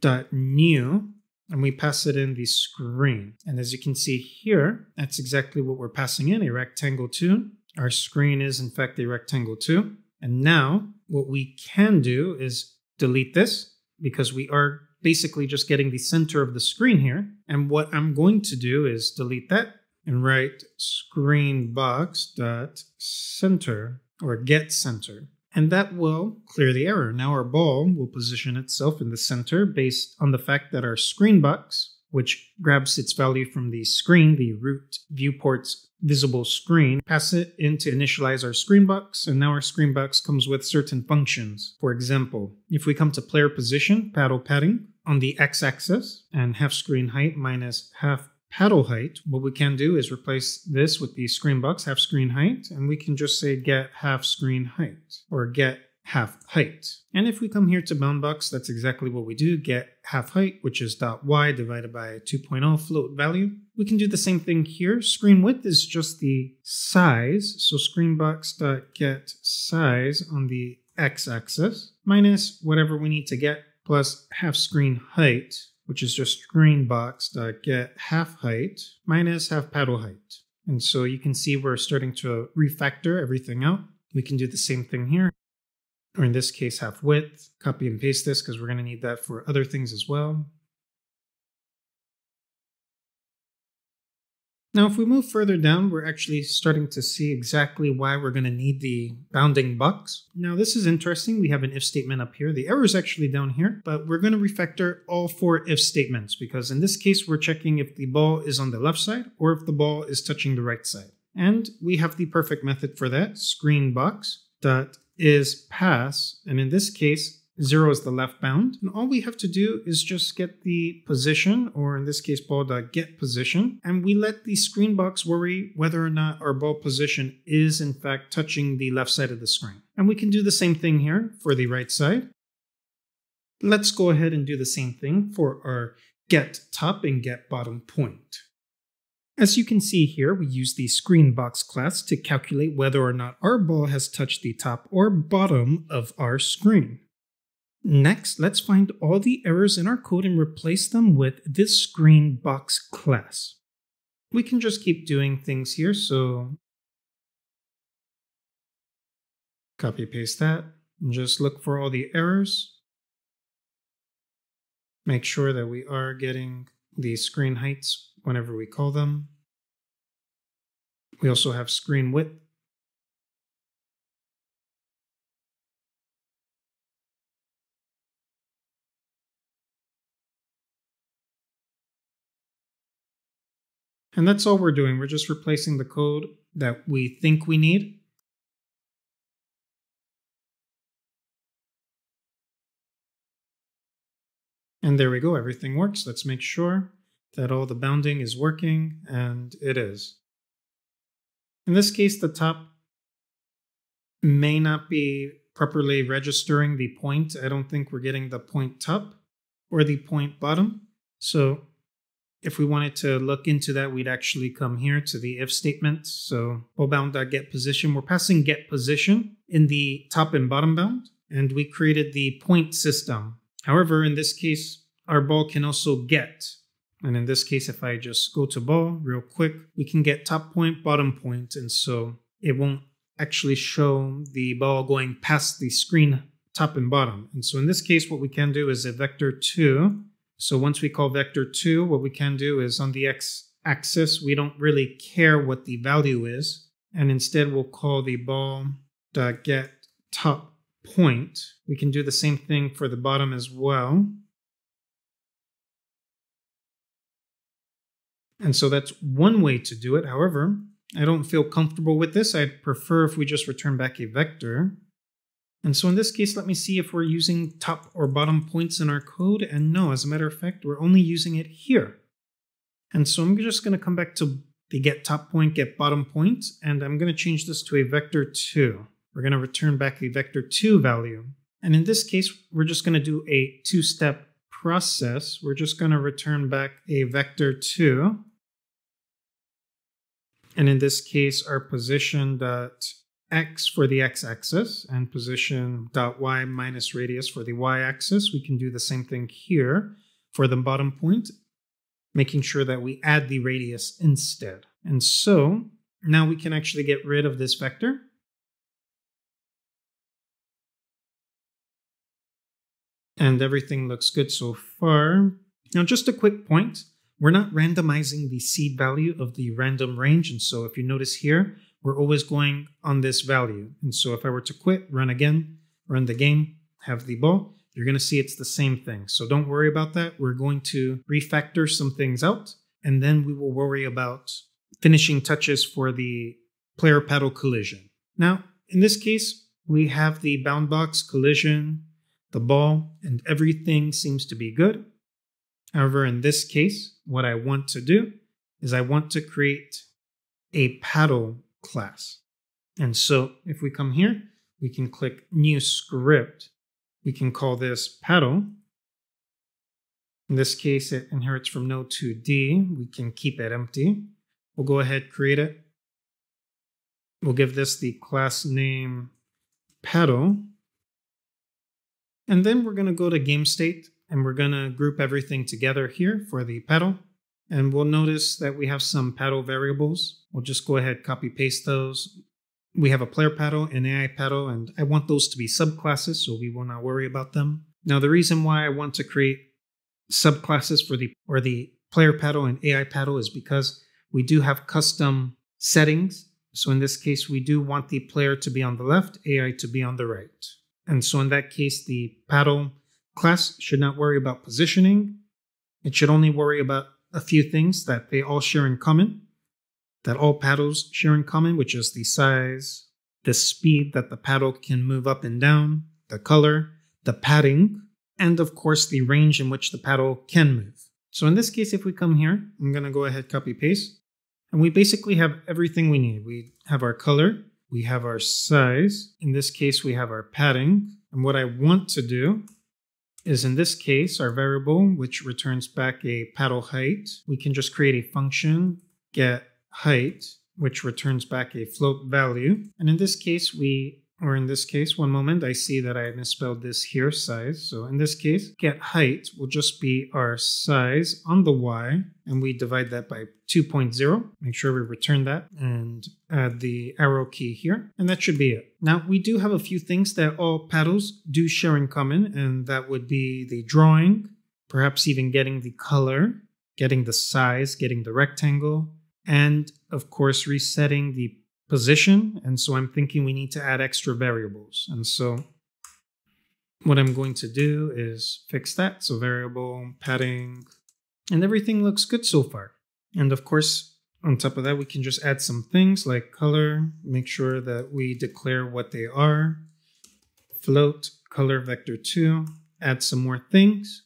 dot new and we pass it in the screen. And as you can see here, that's exactly what we're passing in, a rectangle 2. Our screen is in fact a rectangle 2. And now what we can do is delete this because we are basically just getting the center of the screen here. And what I'm going to do is delete that and write screen box dot center or get center. And that will clear the error. Now our ball will position itself in the center based on the fact that our screen box, which grabs its value from the screen, the root viewport's visible screen, pass it in to initialize our screen box, and now our screen box comes with certain functions. For example, if we come to player position, paddle padding, on the x-axis, and half screen height minus half paddle height, what we can do is replace this with the screen box half screen height, and we can just say get half screen height or get half height. And if we come here to bound box, that's exactly what we do, get half height, which is dot y divided by 2.0 float value. We can do the same thing here. Screen width is just the size, so screen box dot get size on the x-axis minus whatever we need to get plus half screen height, which is just screen box dot get half height minus half paddle height. And so you can see we're starting to refactor everything out. We can do the same thing here, or in this case, half width. Copy and paste this because we're going to need that for other things as well. Now, if we move further down, we're actually starting to see exactly why we're going to need the bounding box. Now, this is interesting. We have an if statement up here. The error is actually down here, but we're going to refactor all four if statements because in this case, we're checking if the ball is on the left side or if the ball is touching the right side. And we have the perfect method for that, screen box dot is pass, and in this case, Zero is the left bound. And all we have to do is just get the position, or in this case, ball get position, and we let the screen box worry whether or not our ball position is in fact touching the left side of the screen. And we can do the same thing here for the right side. Let's go ahead and do the same thing for our get top and get bottom point. As you can see here, we use the screen box class to calculate whether or not our ball has touched the top or bottom of our screen. Next, let's find all the errors in our code and replace them with this screen box class. We can just keep doing things here, so copy paste that, and just look for all the errors. Make sure that we are getting the screen heights whenever we call them. We also have screen width And that's all we're doing. We're just replacing the code that we think we need. And there we go, everything works. Let's make sure that all the bounding is working, and it is. In this case, the top may not be properly registering the point. I don't think we're getting the point top or the point bottom. So if we wanted to look into that, we'd actually come here to the if statement. So bound.get position, we're passing get position in the top and bottom bound, and we created the point system. However, in this case, our ball can also get. And in this case, if I just go to ball real quick, we can get top point, bottom point, and so it won't actually show the ball going past the screen top and bottom. And so in this case, what we can do is a vector 2 so once we call vector 2, what we can do is on the x-axis, we don't really care what the value is. And instead, we'll call the ball dot get top point. We can do the same thing for the bottom as well. And so that's one way to do it. However, I don't feel comfortable with this. I'd prefer if we just return back a vector. And so in this case, let me see if we're using top or bottom points in our code. And no, as a matter of fact, we're only using it here. And so I'm just going to come back to the get top point, get bottom point, and I'm going to change this to a vector 2. we're going to return back a vector2 value. And in this case, we're just going to do a two-step process. We're just going to return back a vector2. And in this case, our position dot x for the x-axis and position dot y minus radius for the y-axis. We can do the same thing here for the bottom point, making sure that we add the radius instead. And so now we can actually get rid of this vector. And everything looks good so far. Now, just a quick point. We're not randomizing the seed value of the random range. And so if you notice here, we're always going on this value. And so if I were to quit, run again, run the game, have the ball, you're going to see it's the same thing. So don't worry about that. We're going to refactor some things out, and then we will worry about finishing touches for the player paddle collision. Now, in this case, we have the bound box collision, the ball, and everything seems to be good. However, in this case, what I want to do is I want to create a paddle class. And so if we come here, we can click new script. We can call this paddle. In this case, it inherits from node 2D. We can keep it empty. We'll go ahead, create it. We'll give this the class name paddle. And then we're going to go to game state and we're going to group everything together here for the paddle. And we'll notice that we have some paddle variables. We'll just go ahead, copy paste those. We have a player paddle, an AI paddle, and I want those to be subclasses, so we will not worry about them. Now, the reason why I want to create subclasses for the or the player paddle and AI paddle is because we do have custom settings. So in this case, we do want the player to be on the left, AI to be on the right. And so in that case, the paddle class should not worry about positioning. It should only worry about a few things that they all share in common, that all paddles share in common, which is the size, the speed that the paddle can move up and down, the color, the padding, and of course the range in which the paddle can move. So in this case, if we come here, I'm going to go ahead copy paste, and we basically have everything we need. We have our color, we have our size. In this case, we have our padding. And what I want to do is in this case our variable, which returns back a paddle height. We can just create a function, get height, which returns back a float value. And in this case, we or in this case, one moment, I see that I misspelled this here, size. So in this case, get height will just be our size on the y, and we divide that by 2.0. Make sure we return that and add the arrow key here, and that should be it. Now, we do have a few things that all paddles do share in common, and that would be the drawing, perhaps even getting the color, getting the size, getting the rectangle, and of course, resetting the position. And so I'm thinking we need to add extra variables. And so what I'm going to do is fix that. So variable, padding, and everything looks good so far. And of course, on top of that, we can just add some things like color, make sure that we declare what they are, float, color vector 2, add some more things.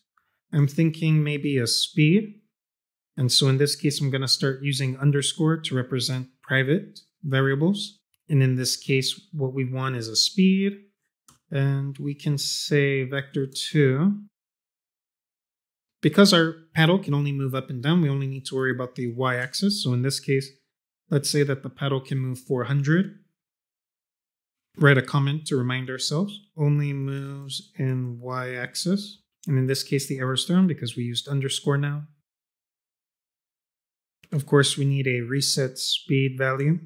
I'm thinking maybe a speed. And so in this case, I'm going to start using underscore to represent private variables. And in this case, what we want is a speed. And we can say vector 2. Because our paddle can only move up and down, we only need to worry about the y-axis. So in this case, let's say that the paddle can move 400. Write a comment to remind ourselves. Only moves in y-axis. And in this case, the error is thrown because we used underscore now. Of course, we need a reset speed value.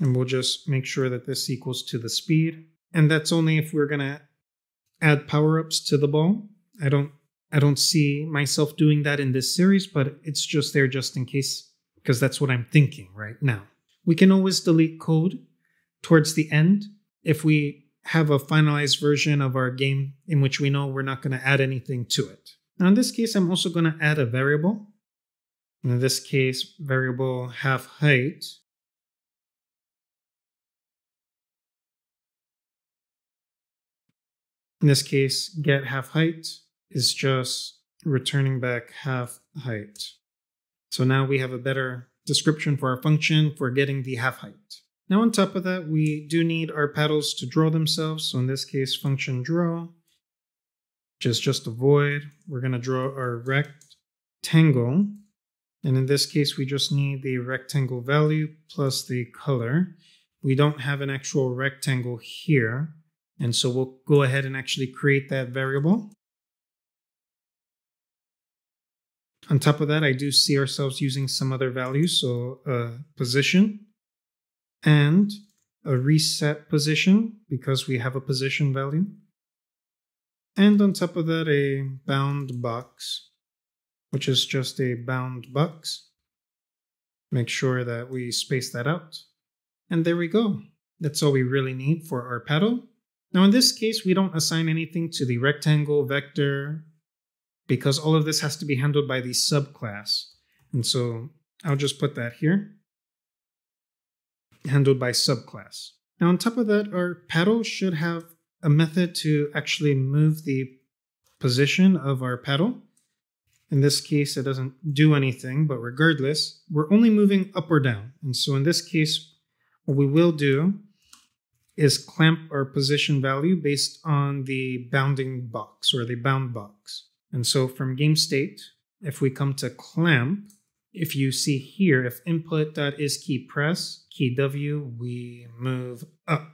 And we'll just make sure that this equals to the speed. And that's only if we're going to add power-ups to the ball. I don't I don't see myself doing that in this series, but it's just there just in case because that's what I'm thinking right now. We can always delete code towards the end if we have a finalized version of our game in which we know we're not going to add anything to it. Now in this case, I'm also going to add a variable. In this case, variable half height In this case, get half height is just returning back half height. So now we have a better description for our function for getting the half height. Now on top of that, we do need our paddles to draw themselves. So in this case, function draw, which is just a void. We're going to draw our rectangle. And in this case, we just need the rectangle value plus the color. We don't have an actual rectangle here. And so we'll go ahead and actually create that variable. On top of that, I do see ourselves using some other values. So a position and a reset position because we have a position value. And on top of that, a bound box, which is just a bound box. Make sure that we space that out. And there we go. That's all we really need for our paddle. Now in this case, we don't assign anything to the rectangle, vector, because all of this has to be handled by the subclass. And so I'll just put that here handled by subclass. Now on top of that, our paddle should have a method to actually move the position of our paddle. In this case, it doesn't do anything, but regardless, we're only moving up or down. And so in this case, what we will do is clamp our position value based on the bounding box or the bound box. And so from game state, if we come to clamp, if you see here, if input.is key press, key W, we move up.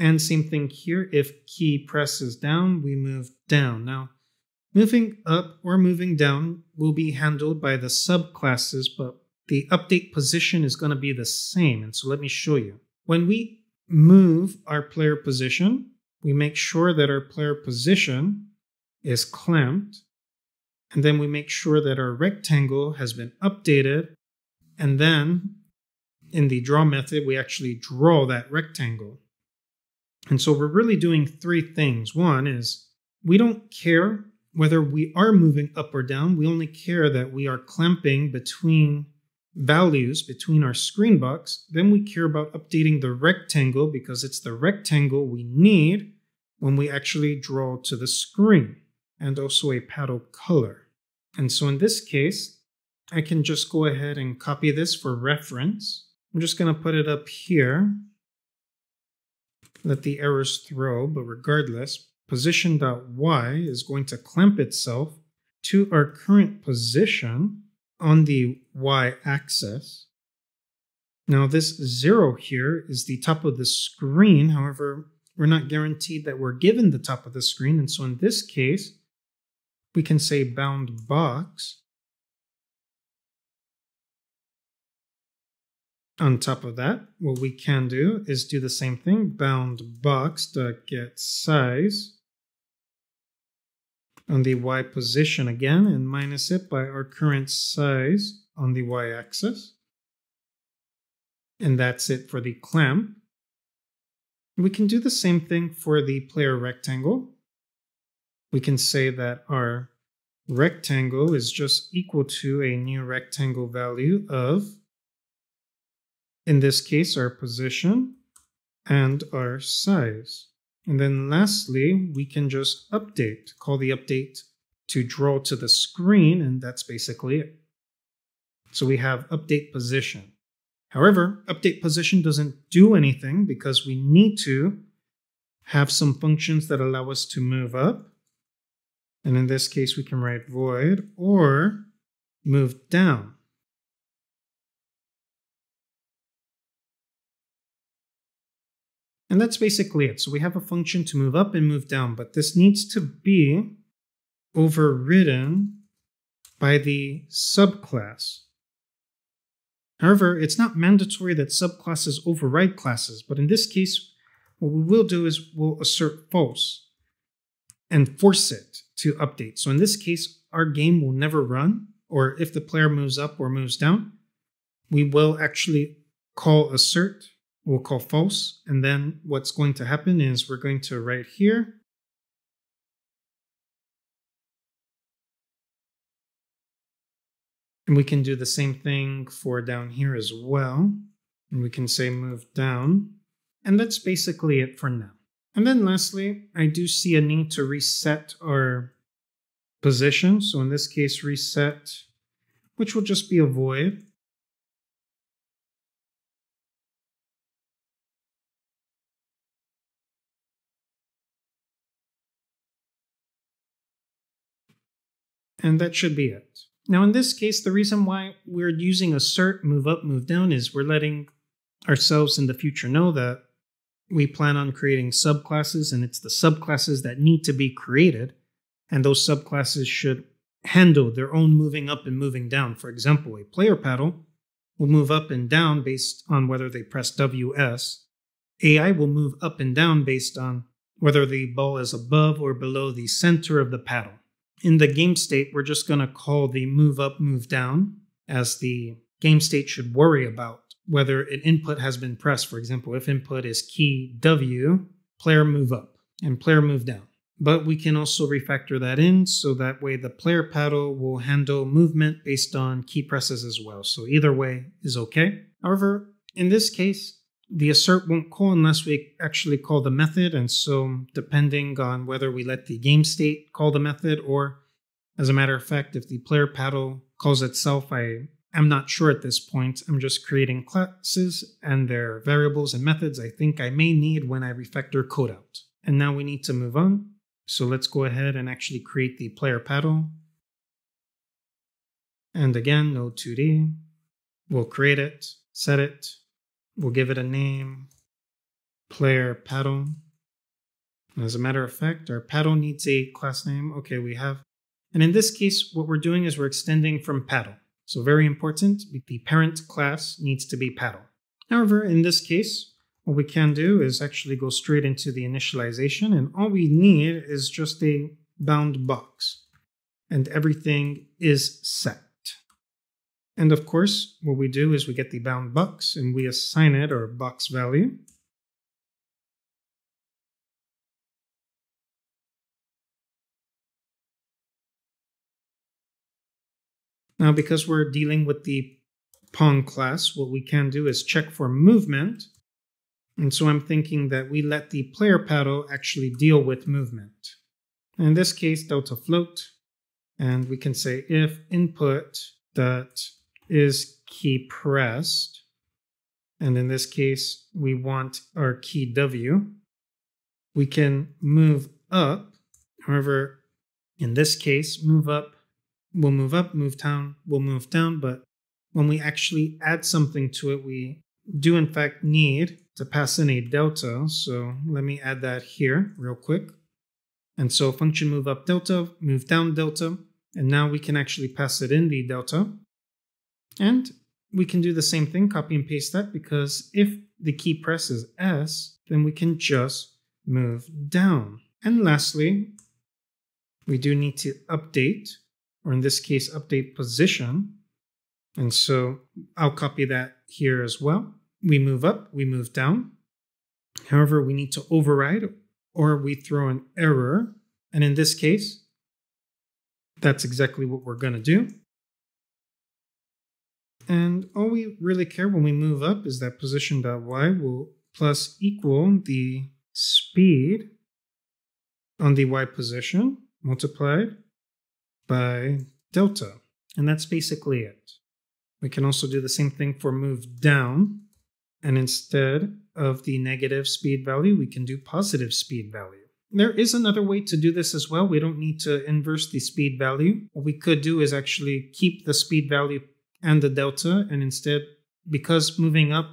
And same thing here, if key presses down, we move down. Now, moving up or moving down will be handled by the subclasses, but the update position is going to be the same. And so let me show you. When we move our player position, we make sure that our player position is clamped and then we make sure that our rectangle has been updated. And then in the draw method, we actually draw that rectangle. And so we're really doing three things. One is we don't care whether we are moving up or down. We only care that we are clamping between values between our screen box. Then we care about updating the rectangle because it's the rectangle we need when we actually draw to the screen and also a paddle color. And so in this case, I can just go ahead and copy this for reference. I'm just going to put it up here. Let the errors throw, but regardless, position.y is going to clamp itself to our current position on the y-axis. Now this zero here is the top of the screen. However, we're not guaranteed that we're given the top of the screen. And so in this case, we can say bound box. On top of that, what we can do is do the same thing, bound box dot get size on the y position again and minus it by our current size on the y-axis. And that's it for the clamp. We can do the same thing for the player rectangle we can say that our rectangle is just equal to a new rectangle value of, in this case, our position and our size. And then lastly, we can just update, call the update to draw to the screen, and that's basically it. So we have update position. However, update position doesn't do anything because we need to have some functions that allow us to move up and in this case, we can write void or move down. And that's basically it. So we have a function to move up and move down, but this needs to be overridden by the subclass. However, it's not mandatory that subclasses override classes, but in this case, what we will do is we'll assert false and force it to update. So in this case, our game will never run, or if the player moves up or moves down, we will actually call assert, we'll call false, and then what's going to happen is we're going to write here And we can do the same thing for down here as well. And we can say move down. And that's basically it for now. And then lastly, I do see a need to reset our position. So in this case, reset, which will just be a void. And that should be it. Now, in this case, the reason why we're using assert move up, move down is we're letting ourselves in the future know that we plan on creating subclasses, and it's the subclasses that need to be created. And those subclasses should handle their own moving up and moving down. For example, a player paddle will move up and down based on whether they press WS. AI will move up and down based on whether the ball is above or below the center of the paddle. In the game state, we're just going to call the move up, move down as the game state should worry about whether an input has been pressed. For example, if input is key W, player move up and player move down. But we can also refactor that in so that way the player paddle will handle movement based on key presses as well. So either way is okay. However, in this case, the assert won't call unless we actually call the method. And so depending on whether we let the game state call the method or as a matter of fact, if the player paddle calls itself, I am not sure at this point. I'm just creating classes and their variables and methods I think I may need when I refactor code out. And now we need to move on. So let's go ahead and actually create the player paddle. And again, node 2D. We'll create it, set it. We'll give it a name, player paddle. as a matter of fact, our paddle needs a class name. Okay, we have. And in this case, what we're doing is we're extending from paddle. So very important, the parent class needs to be paddle. However, in this case, what we can do is actually go straight into the initialization and all we need is just a bound box and everything is set. And of course, what we do is we get the bound box and we assign it our box value. Now, because we're dealing with the Pong class, what we can do is check for movement and so I'm thinking that we let the player paddle actually deal with movement. In this case, delta float, and we can say if input that is key pressed, and in this case, we want our key W, we can move up. However, in this case, move up, we'll move up, move down, we'll move down, but when we actually add something to it, we do in fact need to pass in a delta. So let me add that here real quick. And so function move up delta, move down delta, and now we can actually pass it in the delta. And we can do the same thing, copy and paste that, because if the key press is S, then we can just move down. And lastly, we do need to update, or in this case, update position. And so I'll copy that here as well we move up, we move down. However, we need to override or we throw an error. And in this case, that's exactly what we're going to do. And all we really care when we move up is that position.y will plus equal the speed on the y position multiplied by delta. And that's basically it. We can also do the same thing for move down. And instead of the negative speed value, we can do positive speed value. There is another way to do this as well. We don't need to inverse the speed value. What we could do is actually keep the speed value and the delta, and instead, because moving up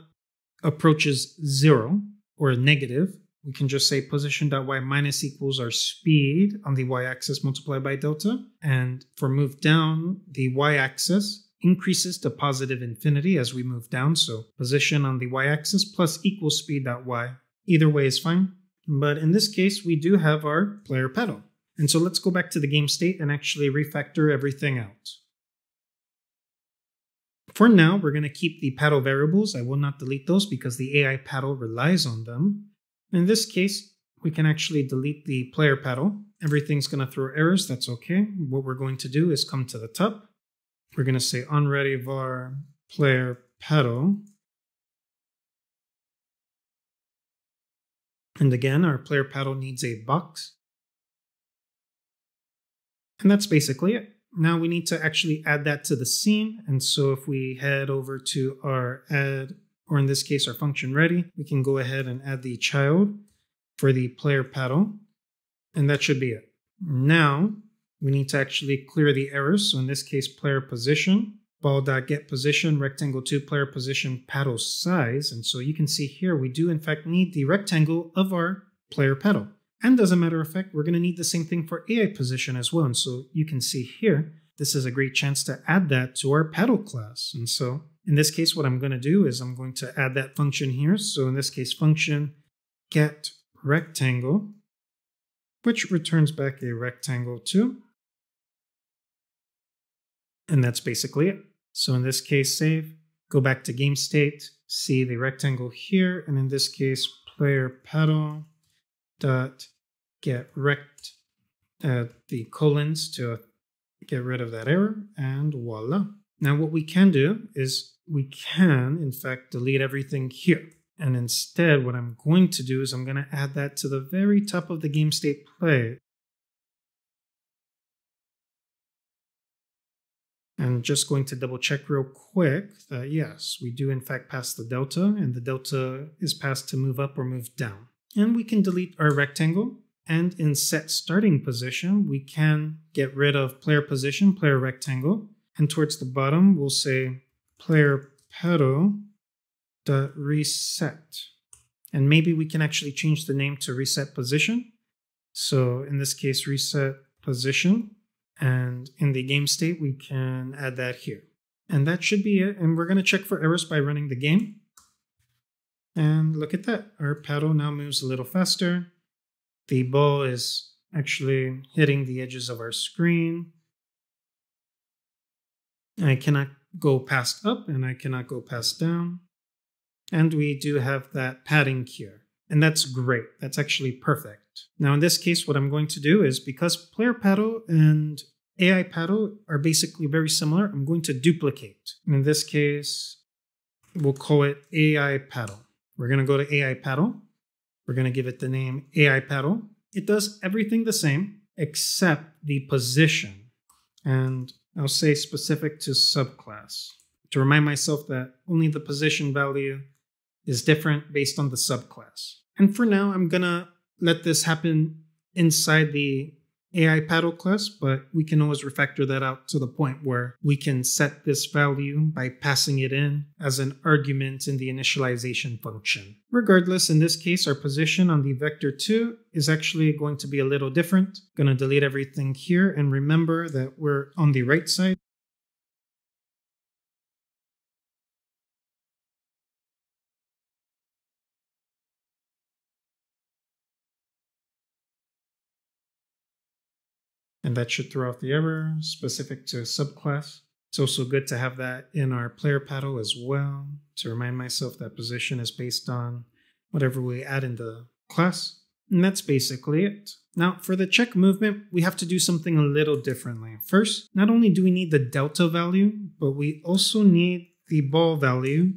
approaches zero or a negative, we can just say position.y minus equals our speed on the y-axis multiplied by delta. And for move down, the y-axis increases to positive infinity as we move down. So position on the y-axis plus equals speed dot y. Either way is fine. But in this case, we do have our player paddle. And so let's go back to the game state and actually refactor everything out. For now, we're going to keep the paddle variables. I will not delete those because the AI paddle relies on them. In this case, we can actually delete the player paddle. Everything's going to throw errors. That's okay. What we're going to do is come to the top we're going to say onready var player paddle. And again, our player paddle needs a box. And that's basically it. Now we need to actually add that to the scene. And so if we head over to our add, or in this case, our function ready, we can go ahead and add the child for the player paddle. And that should be it. Now we need to actually clear the errors. So in this case, player position, ball.get position, rectangle 2 player position, paddle size. And so you can see here, we do in fact need the rectangle of our player paddle. And as a matter of fact, we're going to need the same thing for AI position as well. And so you can see here, this is a great chance to add that to our paddle class. And so in this case, what I'm going to do is I'm going to add that function here. So in this case, function get rectangle, which returns back a rectangle too. And that's basically it. So in this case, save, go back to game state, see the rectangle here, and in this case, player paddle dot get rect uh, the colons to get rid of that error, and voila. Now what we can do is we can, in fact, delete everything here. And instead, what I'm going to do is I'm going to add that to the very top of the game state play. And just going to double check real quick that yes, we do in fact pass the delta, and the delta is passed to move up or move down. And we can delete our rectangle. And in set starting position, we can get rid of player position, player rectangle. And towards the bottom, we'll say player paddle dot reset. And maybe we can actually change the name to reset position. So in this case, reset position. And in the game state, we can add that here. And that should be it. And we're going to check for errors by running the game. And look at that. Our paddle now moves a little faster. The ball is actually hitting the edges of our screen. I cannot go past up and I cannot go past down. And we do have that padding here. And that's great. That's actually perfect. Now in this case, what I'm going to do is because player paddle and AI paddle are basically very similar, I'm going to duplicate. And in this case, we'll call it AI paddle. We're going to go to AI paddle. We're going to give it the name AI paddle. It does everything the same except the position. And I'll say specific to subclass to remind myself that only the position value is different based on the subclass. And for now, I'm gonna let this happen inside the AI paddle class, but we can always refactor that out to the point where we can set this value by passing it in as an argument in the initialization function. Regardless, in this case, our position on the vector 2 is actually going to be a little different. Going to delete everything here and remember that we're on the right side. And that should throw out the error specific to a subclass. It's also good to have that in our player paddle as well to remind myself that position is based on whatever we add in the class. And that's basically it. Now, for the check movement, we have to do something a little differently. First, not only do we need the delta value, but we also need the ball value,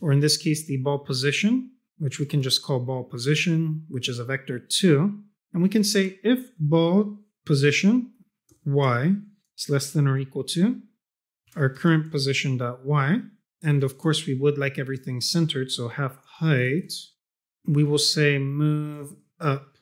or in this case, the ball position, which we can just call ball position, which is a vector 2. And we can say if ball position y is less than or equal to our current position dot y. And of course, we would like everything centered, so half height. We will say move up.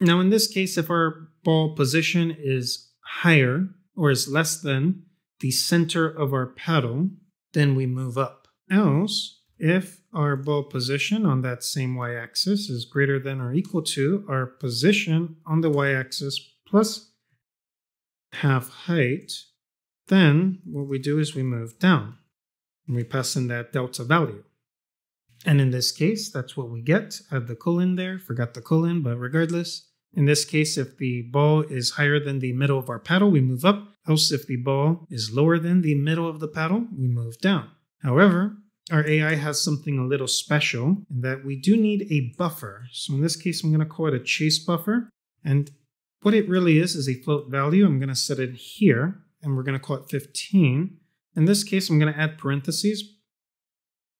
Now, in this case, if our ball position is higher or is less than the center of our paddle, then we move up. Else, if our ball position on that same y-axis is greater than or equal to our position on the y-axis plus half height, then what we do is we move down and we pass in that delta value. And in this case, that's what we get. Add the colon there, forgot the colon, but regardless, in this case, if the ball is higher than the middle of our paddle, we move up. Else, if the ball is lower than the middle of the paddle, we move down. However, our AI has something a little special in that we do need a buffer. So in this case, I'm going to call it a chase buffer. And what it really is is a float value. I'm going to set it here, and we're going to call it 15. In this case, I'm going to add parentheses.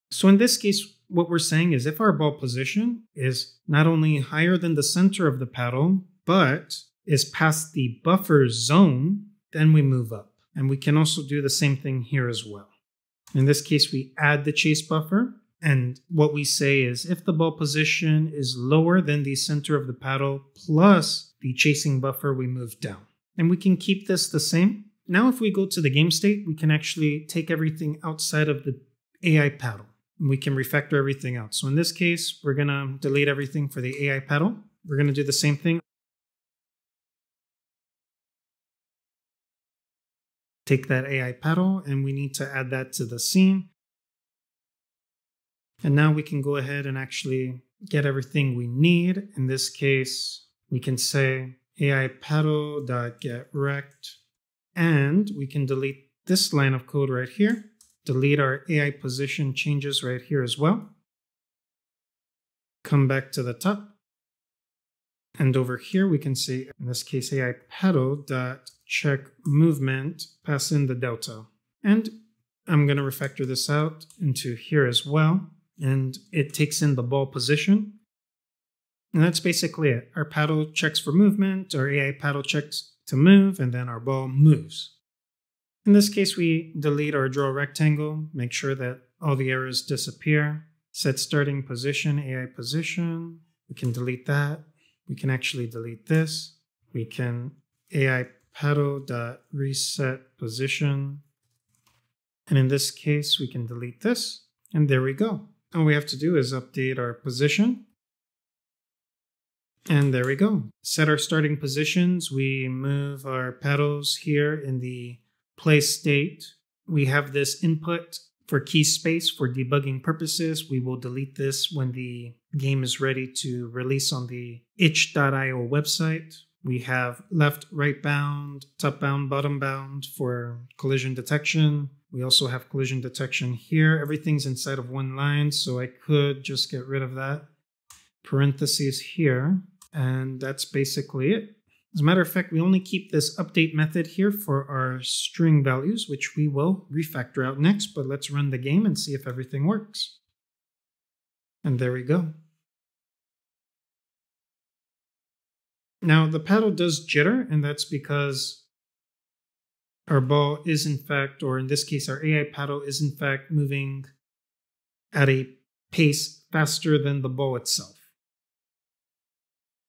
So in this case, what we're saying is if our ball position is not only higher than the center of the paddle, but is past the buffer zone, then we move up. And we can also do the same thing here as well. In this case, we add the chase buffer. And what we say is if the ball position is lower than the center of the paddle plus the chasing buffer, we move down. And we can keep this the same. Now, if we go to the game state, we can actually take everything outside of the AI paddle. And we can refactor everything out. So in this case, we're going to delete everything for the AI paddle. We're going to do the same thing. Take that AI paddle and we need to add that to the scene. And now we can go ahead and actually get everything we need. In this case, we can say AI paddle.get rect and we can delete this line of code right here, delete our AI position changes right here as well. Come back to the top. And over here, we can say, in this case, AI paddle dot check movement, pass in the delta. And I'm going to refactor this out into here as well. And it takes in the ball position. And that's basically it. Our paddle checks for movement, our AI paddle checks to move, and then our ball moves. In this case, we delete our draw rectangle, make sure that all the errors disappear. Set starting position, AI position. We can delete that. We can actually delete this. We can AI paddle dot reset position. And in this case, we can delete this. And there we go. All we have to do is update our position and there we go. Set our starting positions. We move our paddles here in the play state. We have this input for key space for debugging purposes. We will delete this when the game is ready to release on the itch.io website. We have left, right bound, top bound, bottom bound for collision detection. We also have collision detection here. Everything's inside of one line, so I could just get rid of that. Parentheses here. And that's basically it. As a matter of fact, we only keep this update method here for our string values, which we will refactor out next, but let's run the game and see if everything works. And there we go. Now the paddle does jitter, and that's because our ball is in fact, or in this case, our AI paddle is in fact moving at a pace faster than the ball itself.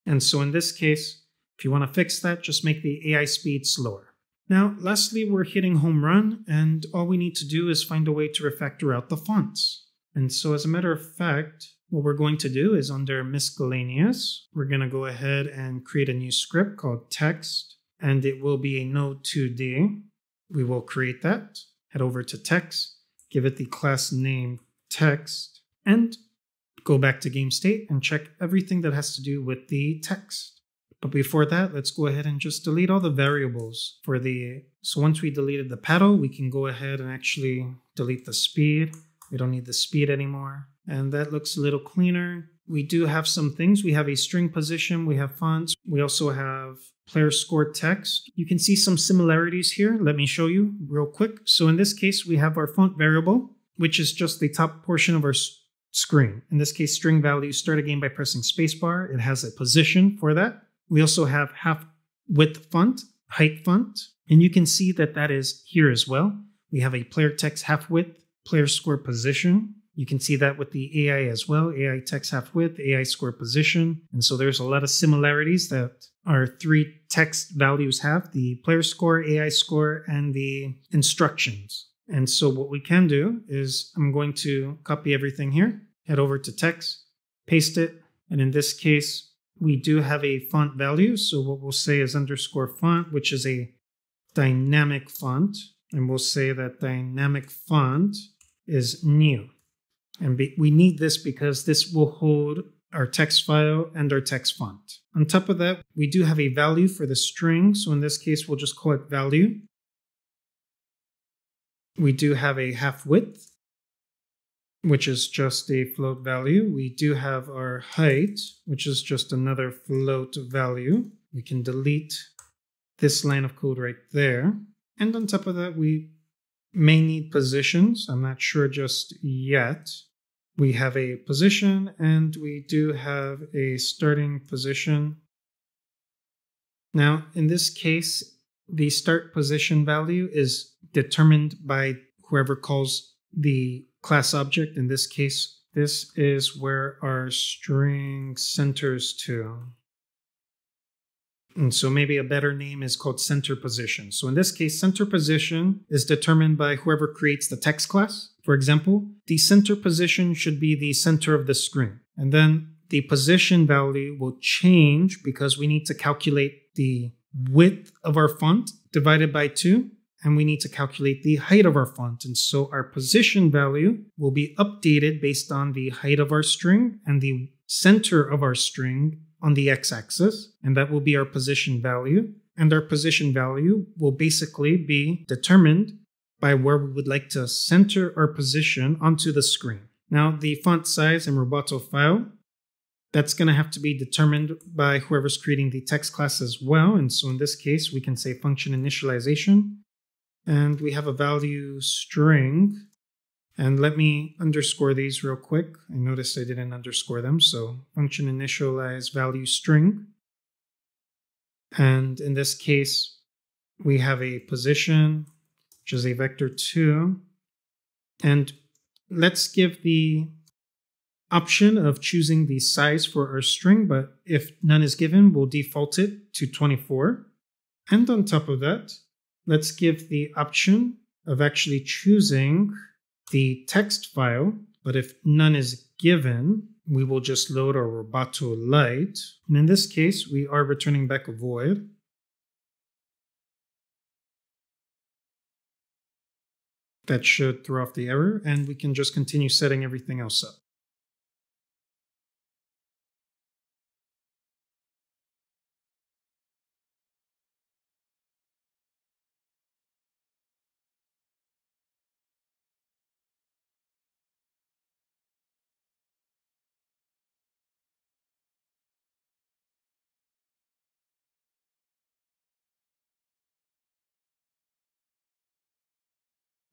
And so in this case, if you want to fix that, just make the AI speed slower. Now, lastly, we're hitting home run, and all we need to do is find a way to refactor out the fonts. And so as a matter of fact, what we're going to do is under miscellaneous, we're going to go ahead and create a new script called text, and it will be a node 2D. We will create that, head over to text, give it the class name text, and go back to game state and check everything that has to do with the text. But before that, let's go ahead and just delete all the variables for the, so once we deleted the paddle, we can go ahead and actually delete the speed. We don't need the speed anymore. And that looks a little cleaner. We do have some things. We have a string position, we have fonts, we also have player score text. You can see some similarities here. Let me show you real quick. So in this case, we have our font variable, which is just the top portion of our screen. In this case, string values start a game by pressing spacebar. It has a position for that. We also have half width font, height font, and you can see that that is here as well. We have a player text half width, player score position. You can see that with the AI as well, AI text half width, AI score position. And so there's a lot of similarities that our three text values have, the player score, AI score, and the instructions. And so what we can do is I'm going to copy everything here, head over to text, paste it. And in this case, we do have a font value. So what we'll say is underscore font, which is a dynamic font. And we'll say that dynamic font is new. And be, we need this because this will hold our text file and our text font. On top of that, we do have a value for the string. So in this case, we'll just call it value. We do have a half width, which is just a float value. We do have our height, which is just another float value. We can delete this line of code right there. And on top of that, we may need positions. I'm not sure just yet. We have a position and we do have a starting position. Now, in this case, the start position value is determined by whoever calls the class object. In this case, this is where our string centers to. And so maybe a better name is called center position. So in this case, center position is determined by whoever creates the text class. For example, the center position should be the center of the screen. And then the position value will change because we need to calculate the width of our font divided by 2 and we need to calculate the height of our font. And so our position value will be updated based on the height of our string and the center of our string on the x-axis, and that will be our position value. And our position value will basically be determined by where we would like to center our position onto the screen. Now, the font size in Roboto file, that's going to have to be determined by whoever's creating the text class as well. And so in this case, we can say function initialization and we have a value string. And let me underscore these real quick. I noticed I didn't underscore them. So function initialize value string. And in this case, we have a position, which is a vector 2. And let's give the option of choosing the size for our string, but if none is given, we'll default it to 24. And on top of that, let's give the option of actually choosing the text file, but if none is given, we will just load our Roboto Light. And in this case, we are returning back a void. That should throw off the error, and we can just continue setting everything else up.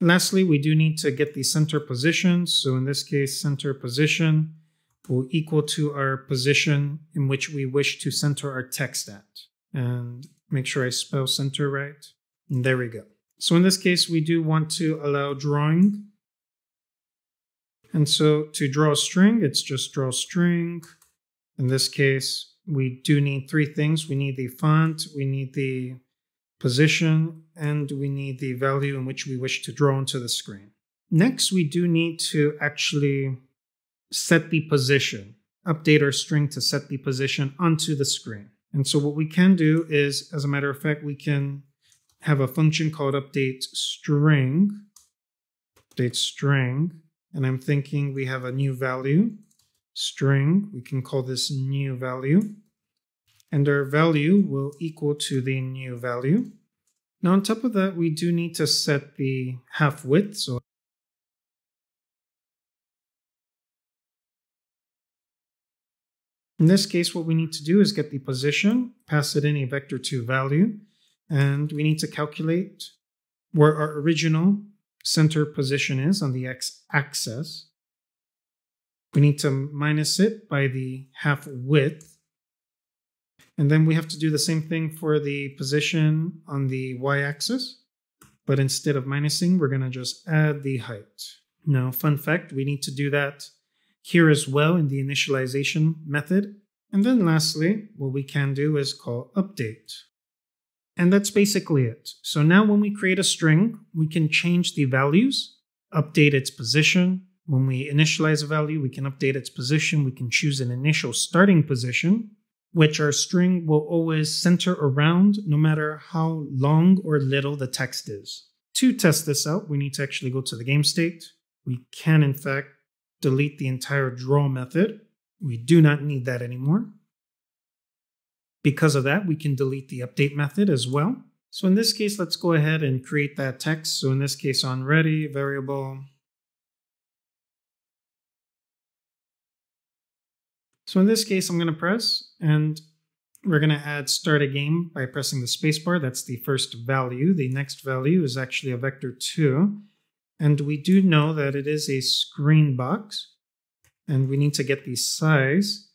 Lastly, we do need to get the center position. So in this case, center position will equal to our position in which we wish to center our text at. And make sure I spell center right. And there we go. So in this case, we do want to allow drawing. And so to draw a string, it's just draw string. In this case, we do need three things. We need the font, we need the position, and we need the value in which we wish to draw onto the screen. Next, we do need to actually set the position, update our string to set the position onto the screen. And so what we can do is, as a matter of fact, we can have a function called update string, update string, and I'm thinking we have a new value, string, we can call this new value and our value will equal to the new value. Now on top of that, we do need to set the half width. So in this case, what we need to do is get the position, pass it in a vector 2 value, and we need to calculate where our original center position is on the x-axis. We need to minus it by the half width and then we have to do the same thing for the position on the y-axis. But instead of minusing, we're going to just add the height. Now, fun fact, we need to do that here as well in the initialization method. And then lastly, what we can do is call update. And that's basically it. So now when we create a string, we can change the values, update its position. When we initialize a value, we can update its position. We can choose an initial starting position which our string will always center around no matter how long or little the text is. To test this out, we need to actually go to the game state. We can, in fact, delete the entire draw method. We do not need that anymore. Because of that, we can delete the update method as well. So in this case, let's go ahead and create that text. So in this case, onready variable So in this case, I'm going to press and we're going to add start a game by pressing the spacebar. That's the first value. The next value is actually a vector 2. And we do know that it is a screen box. And we need to get the size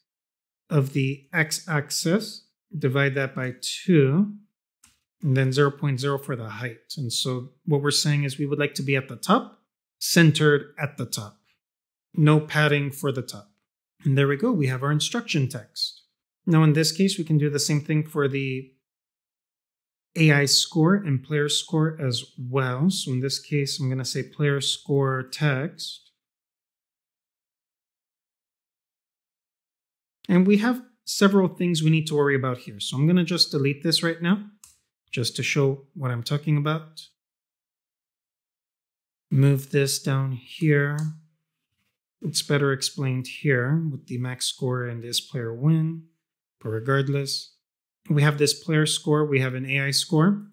of the x-axis, divide that by 2, and then 0.0 for the height. And so what we're saying is we would like to be at the top, centered at the top. No padding for the top. And there we go, we have our instruction text. Now in this case, we can do the same thing for the AI score and player score as well. So in this case, I'm going to say player score text. And we have several things we need to worry about here. So I'm going to just delete this right now, just to show what I'm talking about. Move this down here. It's better explained here with the max score and this player win. But regardless, we have this player score, we have an AI score.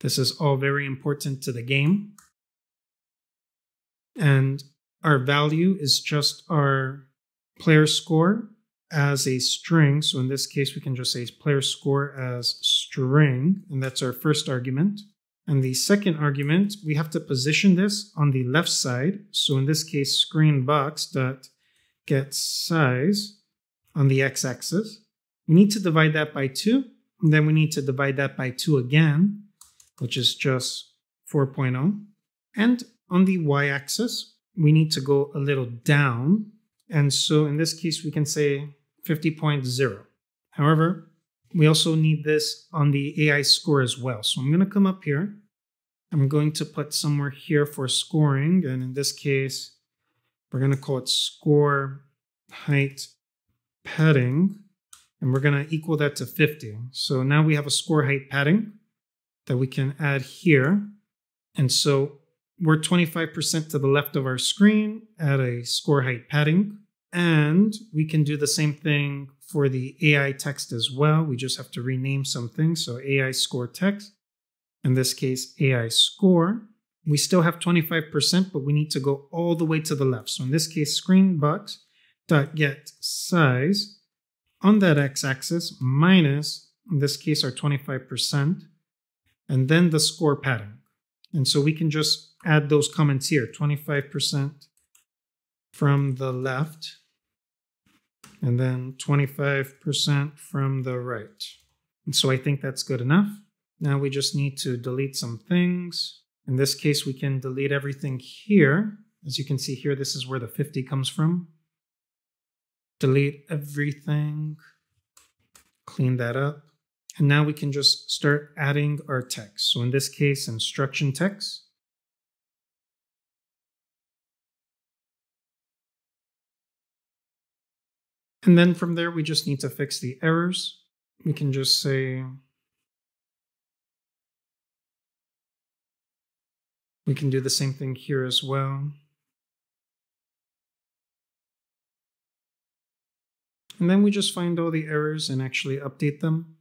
This is all very important to the game. And our value is just our player score as a string. So in this case, we can just say player score as string, and that's our first argument. And the second argument, we have to position this on the left side. So in this case, screen box dot get size on the x-axis. We need to divide that by 2, and then we need to divide that by 2 again, which is just 4.0. And on the y-axis, we need to go a little down. And so in this case, we can say 50.0. However, we also need this on the AI score as well. So I'm going to come up here. I'm going to put somewhere here for scoring. And in this case, we're going to call it score height padding. And we're going to equal that to 50. So now we have a score height padding that we can add here. And so we're 25% to the left of our screen at a score height padding. And we can do the same thing for the AI text as well. We just have to rename something. So AI score text, in this case, AI score. We still have 25%, but we need to go all the way to the left. So in this case, screen box dot get size on that x-axis minus, in this case, our 25%, and then the score pattern. And so we can just add those comments here, 25% from the left, and then 25% from the right. And so I think that's good enough. Now we just need to delete some things. In this case, we can delete everything here. As you can see here, this is where the 50 comes from. Delete everything, clean that up. And now we can just start adding our text. So in this case, instruction text. And then from there, we just need to fix the errors. We can just say, we can do the same thing here as well. And then we just find all the errors and actually update them.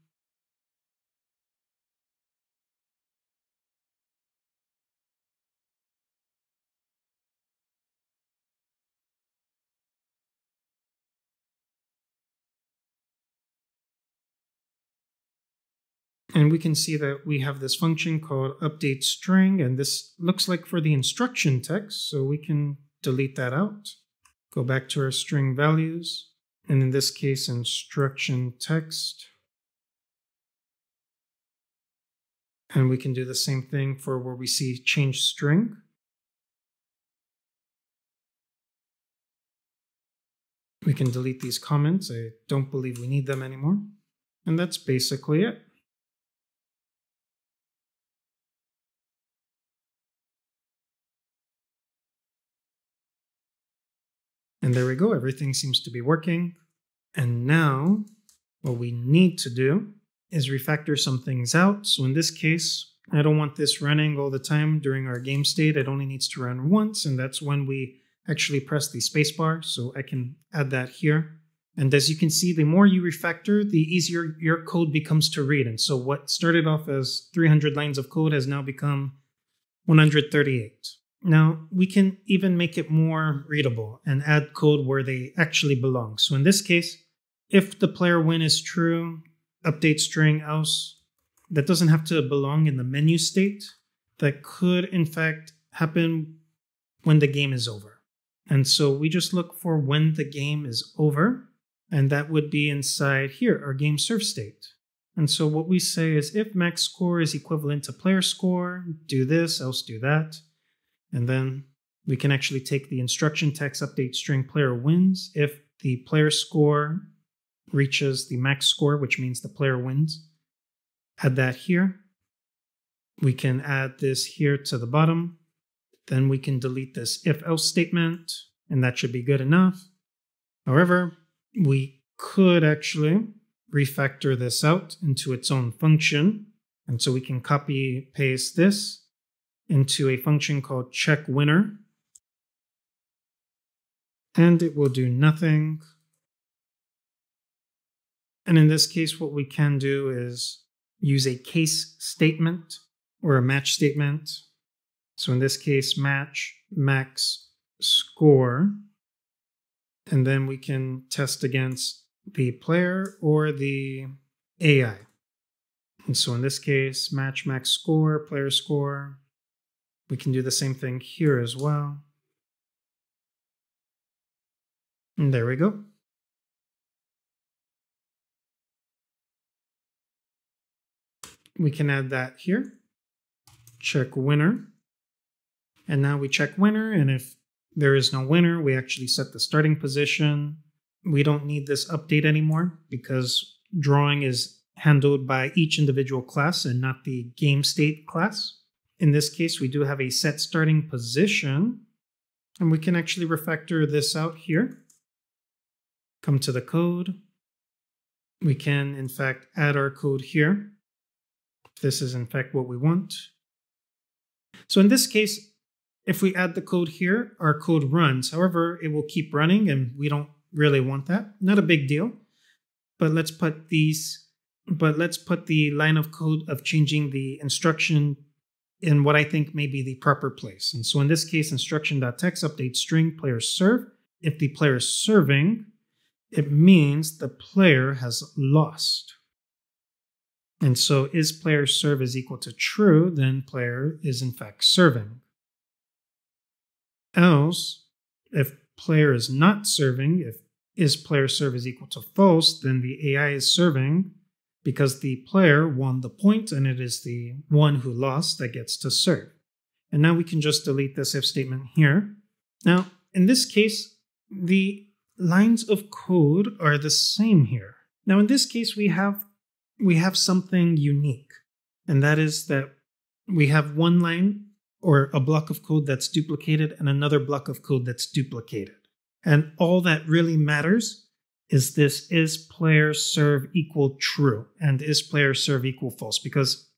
And we can see that we have this function called update string, and this looks like for the instruction text, so we can delete that out. Go back to our string values, and in this case, instruction text. And we can do the same thing for where we see change string. We can delete these comments. I don't believe we need them anymore. And that's basically it. And there we go, everything seems to be working. And now what we need to do is refactor some things out. So in this case, I don't want this running all the time during our game state. It only needs to run once, and that's when we actually press the spacebar. So I can add that here. And as you can see, the more you refactor, the easier your code becomes to read. And so what started off as 300 lines of code has now become 138. Now, we can even make it more readable and add code where they actually belong. So in this case, if the player win is true, update string else, that doesn't have to belong in the menu state. That could, in fact, happen when the game is over. And so we just look for when the game is over, and that would be inside here, our game serve state. And so what we say is if max score is equivalent to player score, do this, else do that. And then we can actually take the instruction text update string player wins if the player score reaches the max score, which means the player wins. add that here. We can add this here to the bottom. Then we can delete this if else statement, and that should be good enough. However, we could actually refactor this out into its own function. And so we can copy paste this into a function called check winner. And it will do nothing. And in this case, what we can do is use a case statement or a match statement. So in this case, match max score. And then we can test against the player or the AI. And so in this case, match max score, player score. We can do the same thing here as well. And there we go. We can add that here. Check winner. And now we check winner. And if there is no winner, we actually set the starting position. We don't need this update anymore because drawing is handled by each individual class and not the game state class. In this case, we do have a set starting position, and we can actually refactor this out here. Come to the code. We can, in fact, add our code here. This is, in fact, what we want. So in this case, if we add the code here, our code runs. However, it will keep running, and we don't really want that. Not a big deal. But let's put these but let's put the line of code of changing the instruction in what I think may be the proper place. And so in this case, instruction.text update string player serve. If the player is serving, it means the player has lost. And so is player serve is equal to true, then player is in fact serving. Else, if player is not serving, if is player serve is equal to false, then the AI is serving because the player won the point and it is the one who lost that gets to serve. And now we can just delete this if statement here. Now, in this case, the lines of code are the same here. Now, in this case, we have we have something unique, and that is that we have one line or a block of code that's duplicated and another block of code that's duplicated. And all that really matters is this is player serve equal true and is player serve equal false because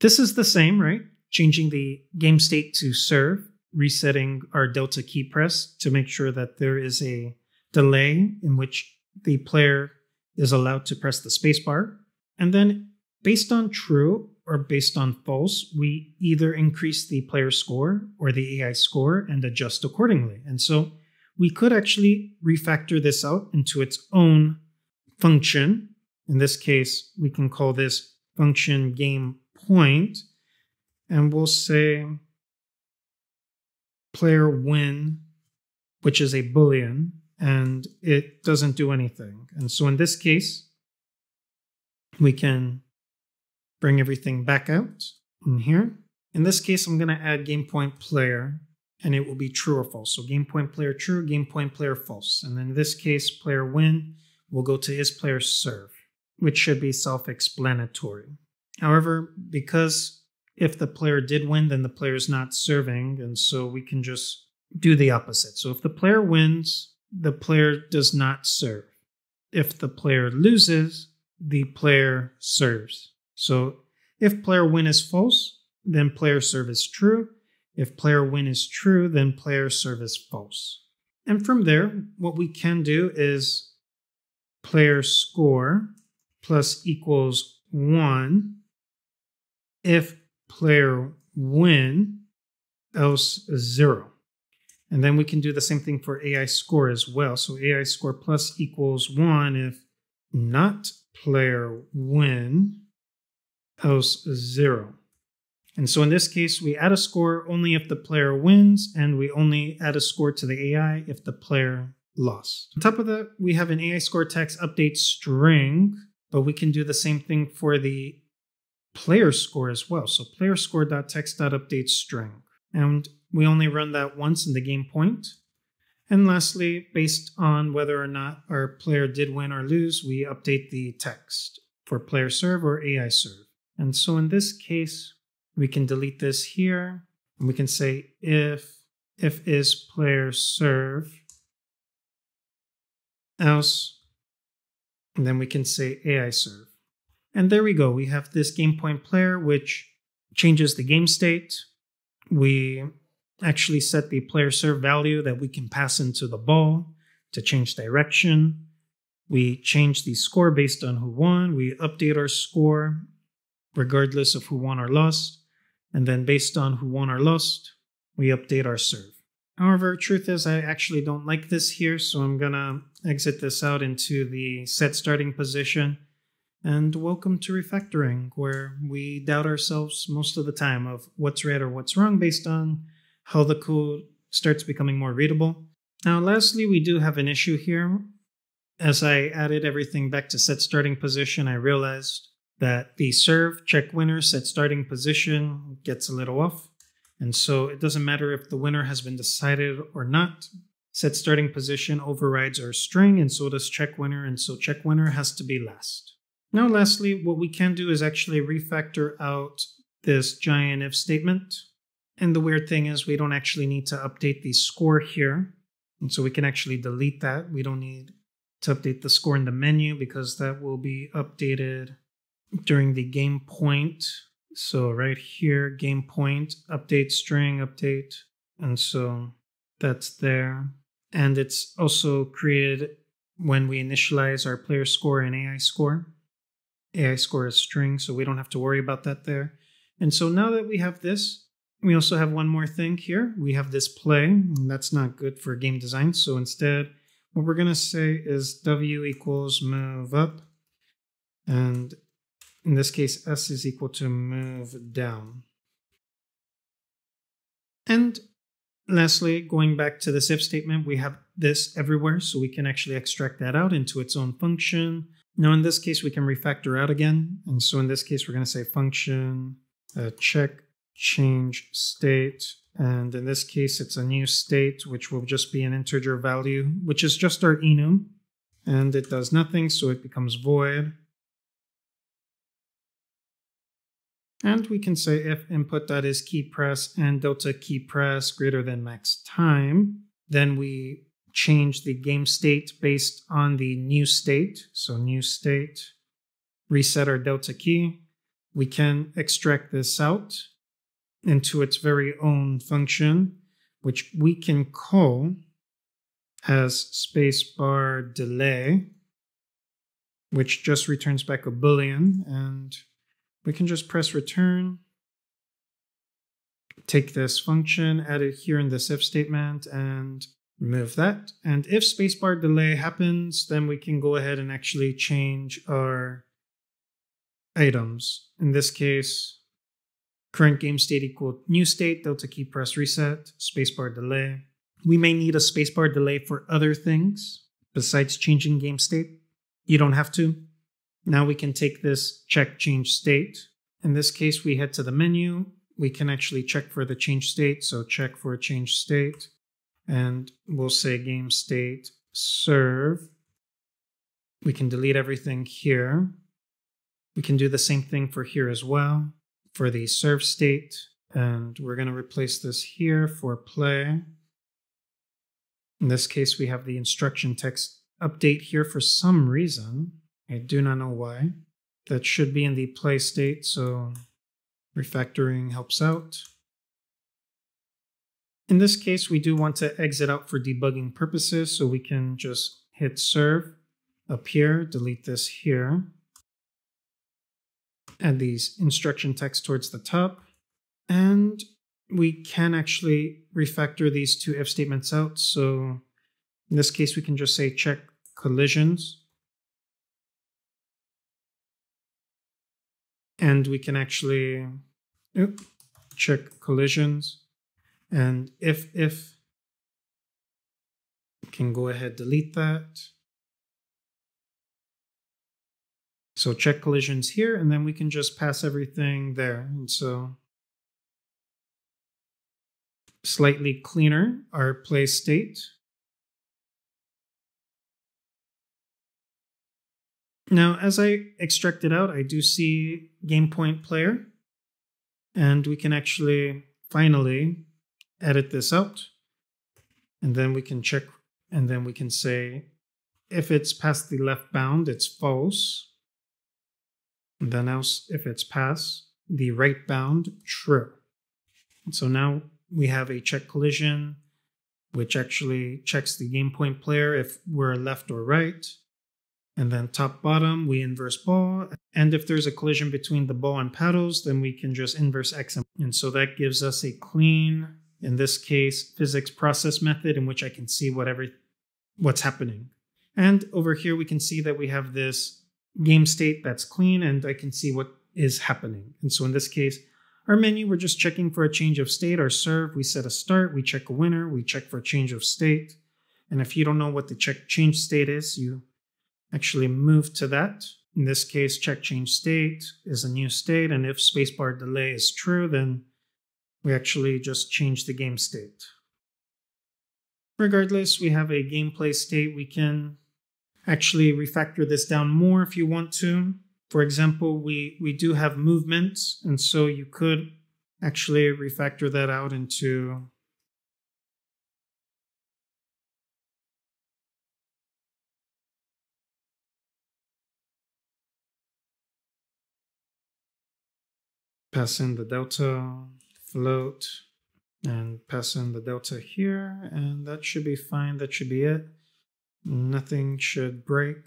this is the same, right? Changing the game state to serve, resetting our delta key press to make sure that there is a delay in which the player is allowed to press the spacebar. And then based on true or based on false, we either increase the player score or the AI score and adjust accordingly. And so we could actually refactor this out into its own function. In this case, we can call this function game point, and we'll say player win, which is a boolean, and it doesn't do anything. And so in this case, we can bring everything back out in here. In this case, I'm going to add game point player and it will be true or false. So game point player true, game point player false. And in this case, player win will go to is player serve, which should be self-explanatory. However, because if the player did win, then the player is not serving, and so we can just do the opposite. So if the player wins, the player does not serve. If the player loses, the player serves. So if player win is false, then player serve is true. If player win is true, then player serve is false. And from there, what we can do is player score plus equals 1 if player win, else 0. And then we can do the same thing for AI score as well. So AI score plus equals 1 if not player win, else 0. And so in this case, we add a score only if the player wins, and we only add a score to the AI if the player lost. On top of that, we have an AI score text update string, but we can do the same thing for the player score as well. So player score.text.update string. And we only run that once in the game point. And lastly, based on whether or not our player did win or lose, we update the text. for player serve or AI serve. And so in this case, we can delete this here and we can say if if is player serve else and then we can say AI serve. And there we go. We have this game point player which changes the game state. We actually set the player serve value that we can pass into the ball to change direction. We change the score based on who won. We update our score regardless of who won or lost. And then based on who won or lost, we update our serve. However, truth is I actually don't like this here, so I'm gonna exit this out into the set starting position. And welcome to refactoring, where we doubt ourselves most of the time of what's right or what's wrong based on how the code starts becoming more readable. Now, lastly, we do have an issue here. As I added everything back to set starting position, I realized that the serve check winner set starting position gets a little off. And so it doesn't matter if the winner has been decided or not. Set starting position overrides our string, and so does check winner, and so check winner has to be last. Now, lastly, what we can do is actually refactor out this giant if statement. And the weird thing is we don't actually need to update the score here. And so we can actually delete that. We don't need to update the score in the menu because that will be updated during the game point. So right here, game point, update string, update. And so that's there. And it's also created when we initialize our player score and AI score. AI score is string, so we don't have to worry about that there. And so now that we have this, we also have one more thing here. We have this play, and that's not good for game design. So instead, what we're going to say is W equals move up. And in this case, S is equal to move down. And lastly, going back to this if statement, we have this everywhere, so we can actually extract that out into its own function. Now, in this case, we can refactor out again. And so in this case, we're going to say function uh, check change state. And in this case, it's a new state, which will just be an integer value, which is just our enum. And it does nothing, so it becomes void. And we can say if input that is key press and delta key press greater than max time, then we change the game state based on the new state. So new state, reset our delta key. We can extract this out into its very own function, which we can call as spacebar delay, which just returns back a boolean, and we can just press return, take this function, add it here in this if statement, and remove that. And if spacebar delay happens, then we can go ahead and actually change our items. In this case, Current game state equal new state, delta key press reset, spacebar delay. We may need a spacebar delay for other things besides changing game state. You don't have to. Now we can take this check change state. In this case, we head to the menu. We can actually check for the change state. So check for a change state. And we'll say game state serve. We can delete everything here. We can do the same thing for here as well for the serve state. And we're going to replace this here for play. In this case, we have the instruction text update here for some reason. I do not know why. That should be in the play state, so refactoring helps out. In this case, we do want to exit out for debugging purposes, so we can just hit serve up here, delete this here add these instruction text towards the top. And we can actually refactor these two if statements out. So in this case, we can just say check collisions. And we can actually check collisions. And if, if, we can go ahead, delete that. So check collisions here, and then we can just pass everything there. And so slightly cleaner our play state. Now, as I extract it out, I do see game point player, and we can actually finally edit this out. And then we can check, and then we can say if it's past the left bound, it's false. And then else, if it's past the right bound, true. And so now we have a check collision, which actually checks the game point player if we're left or right. And then top bottom, we inverse ball. And if there's a collision between the ball and paddles, then we can just inverse X. And so that gives us a clean, in this case, physics process method in which I can see whatever what's happening. And over here, we can see that we have this game state that's clean and I can see what is happening. And so in this case, our menu, we're just checking for a change of state. Our serve, we set a start, we check a winner, we check for a change of state. And if you don't know what the check change state is, you actually move to that. In this case, check change state is a new state. And if spacebar delay is true, then we actually just change the game state. Regardless, we have a gameplay state we can actually refactor this down more if you want to. For example, we, we do have movement, and so you could actually refactor that out into pass in the delta float and pass in the delta here and that should be fine that should be it Nothing should break.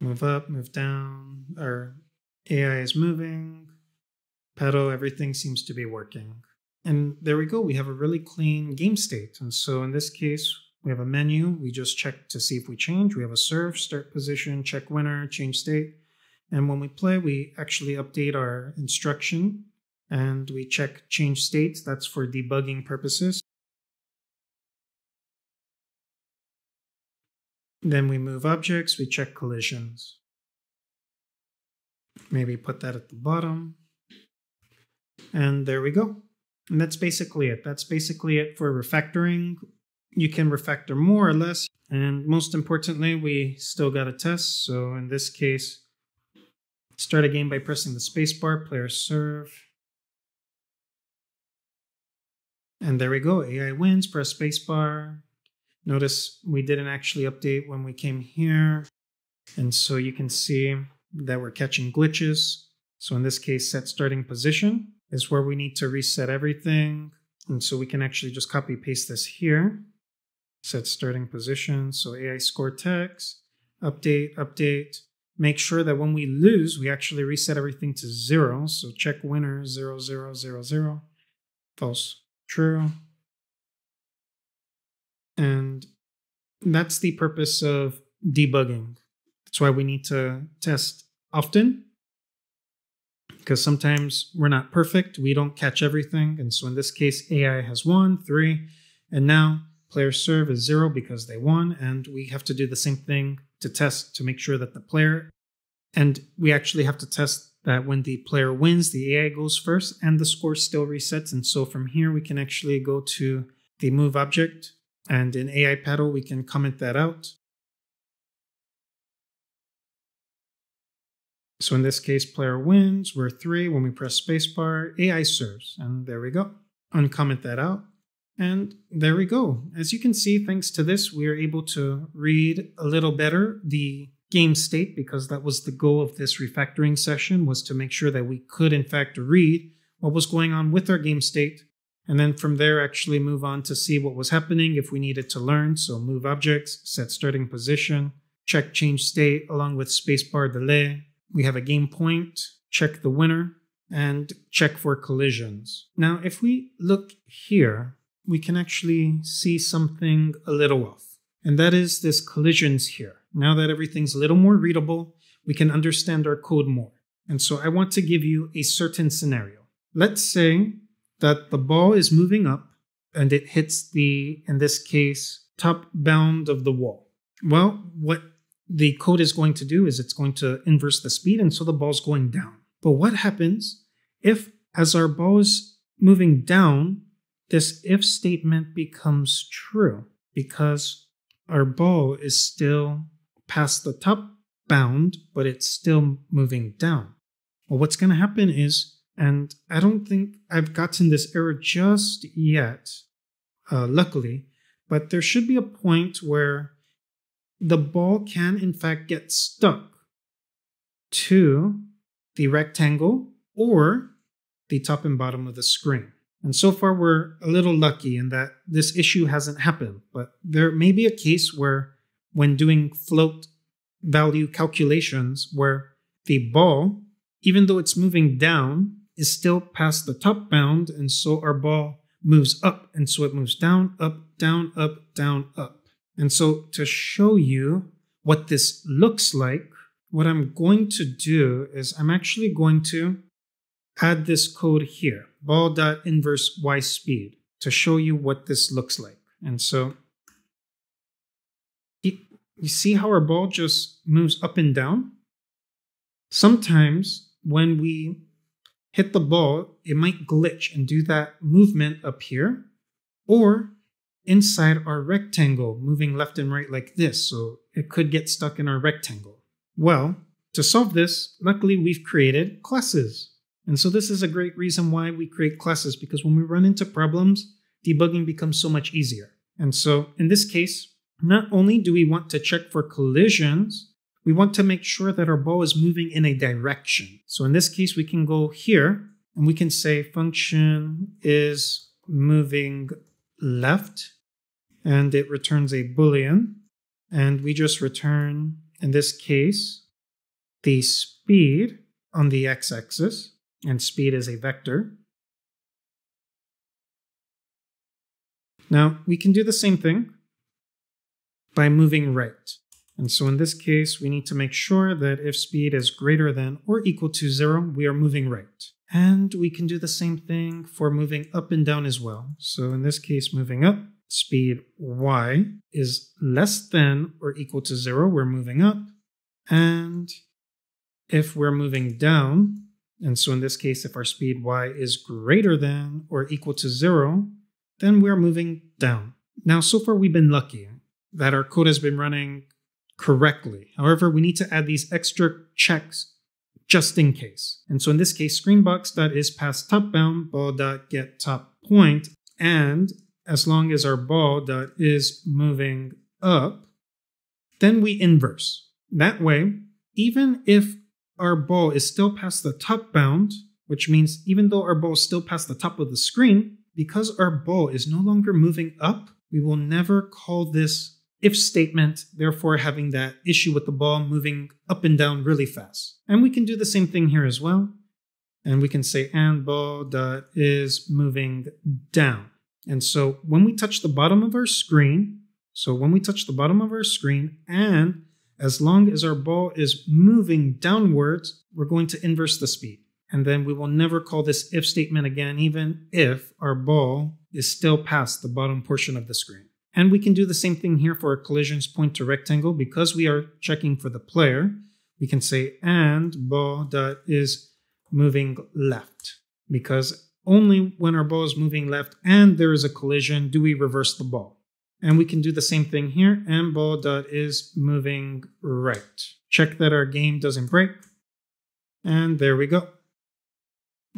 Move up, move down. Our AI is moving. Paddle, everything seems to be working. And there we go. We have a really clean game state. And so in this case, we have a menu. We just check to see if we change. We have a serve, start position, check winner, change state. And when we play, we actually update our instruction and we check change states. That's for debugging purposes. Then we move objects, we check collisions. Maybe put that at the bottom. And there we go. And that's basically it. That's basically it for refactoring. You can refactor more or less. And most importantly, we still got a test. So in this case, start a game by pressing the spacebar, player serve. And there we go. AI wins, press spacebar, Notice we didn't actually update when we came here. And so you can see that we're catching glitches. So in this case, set starting position is where we need to reset everything. And so we can actually just copy paste this here. Set starting position. So AI score text, update, update. Make sure that when we lose, we actually reset everything to zero. So check winner zero, zero, zero, zero. False, true. And that's the purpose of debugging. That's why we need to test often because sometimes we're not perfect. We don't catch everything. And so in this case, AI has won, three, and now player serve is zero because they won. And we have to do the same thing to test to make sure that the player, and we actually have to test that when the player wins, the AI goes first and the score still resets. And so from here, we can actually go to the move object and in AI Paddle, we can comment that out. So in this case, player wins, we're three. When we press spacebar, AI serves, and there we go. Uncomment that out, and there we go. As you can see, thanks to this, we are able to read a little better the game state because that was the goal of this refactoring session was to make sure that we could in fact read what was going on with our game state and then from there actually move on to see what was happening if we needed to learn. So move objects, set starting position, check change state along with spacebar delay. We have a game point, check the winner, and check for collisions. Now, if we look here, we can actually see something a little off. And that is this collisions here. Now that everything's a little more readable, we can understand our code more. And so I want to give you a certain scenario. Let's say that the ball is moving up and it hits the, in this case, top bound of the wall. Well, what the code is going to do is it's going to inverse the speed, and so the ball's going down. But what happens if, as our ball is moving down, this if statement becomes true because our ball is still past the top bound, but it's still moving down. Well, what's going to happen is, and I don't think I've gotten this error just yet, uh, luckily, but there should be a point where the ball can, in fact, get stuck to the rectangle or the top and bottom of the screen. And so far, we're a little lucky in that this issue hasn't happened, but there may be a case where, when doing float value calculations, where the ball, even though it's moving down, is still past the top bound, and so our ball moves up, and so it moves down, up, down, up, down, up. And so, to show you what this looks like, what I'm going to do is I'm actually going to add this code here, ball.inverse y speed, to show you what this looks like. And so you see how our ball just moves up and down? Sometimes when we hit the ball, it might glitch and do that movement up here, or inside our rectangle, moving left and right like this. So it could get stuck in our rectangle. Well, to solve this, luckily we've created classes. And so this is a great reason why we create classes because when we run into problems, debugging becomes so much easier. And so in this case, not only do we want to check for collisions, we want to make sure that our ball is moving in a direction. So in this case, we can go here and we can say function is moving left and it returns a boolean and we just return in this case the speed on the x-axis and speed is a vector. Now we can do the same thing by moving right. And so in this case we need to make sure that if speed is greater than or equal to zero we are moving right. And we can do the same thing for moving up and down as well. So in this case moving up speed y is less than or equal to zero, we're moving up. And if we're moving down, and so in this case, if our speed y is greater than or equal to zero, then we're moving down. Now, so far we've been lucky that our code has been running correctly. However, we need to add these extra checks just in case. And so in this case, screenbox.is past top bound ball.get top point, and as long as our ball is moving up, then we inverse. That way, even if our ball is still past the top bound, which means even though our ball is still past the top of the screen, because our ball is no longer moving up, we will never call this if statement, therefore having that issue with the ball moving up and down really fast. And we can do the same thing here as well. And we can say and ball dot is moving down. And so when we touch the bottom of our screen, so when we touch the bottom of our screen, and as long as our ball is moving downwards, we're going to inverse the speed. And then we will never call this if statement again, even if our ball is still past the bottom portion of the screen. And we can do the same thing here for a collisions point to rectangle because we are checking for the player. We can say and ball dot is moving left because only when our ball is moving left and there is a collision do we reverse the ball. And we can do the same thing here, and ball dot is moving right. Check that our game doesn't break. And there we go.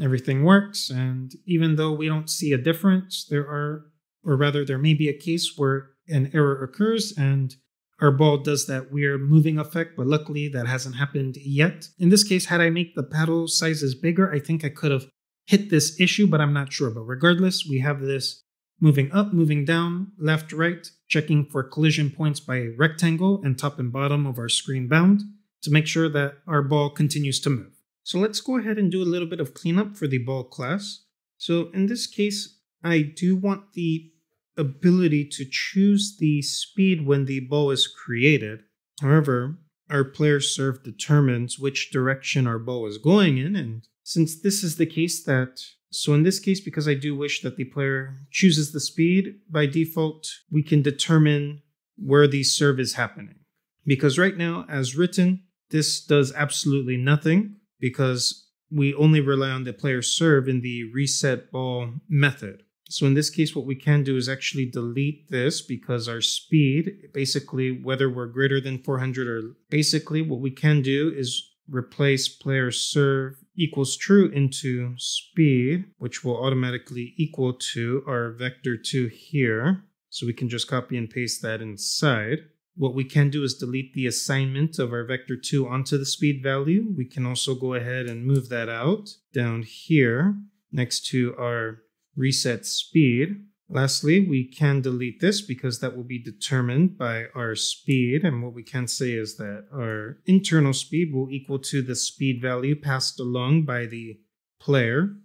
Everything works, and even though we don't see a difference, there are, or rather, there may be a case where an error occurs and our ball does that weird moving effect, but luckily that hasn't happened yet. In this case, had I make the paddle sizes bigger, I think I could have hit this issue, but I'm not sure. But regardless, we have this moving up, moving down, left, right, checking for collision points by a rectangle and top and bottom of our screen bound to make sure that our ball continues to move. So let's go ahead and do a little bit of cleanup for the ball class. So in this case, I do want the ability to choose the speed when the ball is created. However, our player serve determines which direction our ball is going in, and since this is the case that, so in this case, because I do wish that the player chooses the speed, by default, we can determine where the serve is happening. Because right now, as written, this does absolutely nothing because we only rely on the player's serve in the reset ball method. So in this case, what we can do is actually delete this because our speed, basically, whether we're greater than 400 or basically what we can do is replace player serve equals true into speed, which will automatically equal to our vector 2 here. So we can just copy and paste that inside. What we can do is delete the assignment of our vector 2 onto the speed value. We can also go ahead and move that out down here next to our reset speed. Lastly, we can delete this because that will be determined by our speed. And what we can say is that our internal speed will equal to the speed value passed along by the player,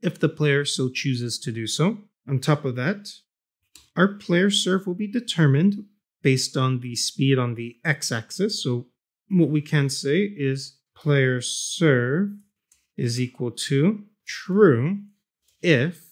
if the player so chooses to do so. On top of that, our player serve will be determined based on the speed on the x-axis. So what we can say is player serve is equal to true if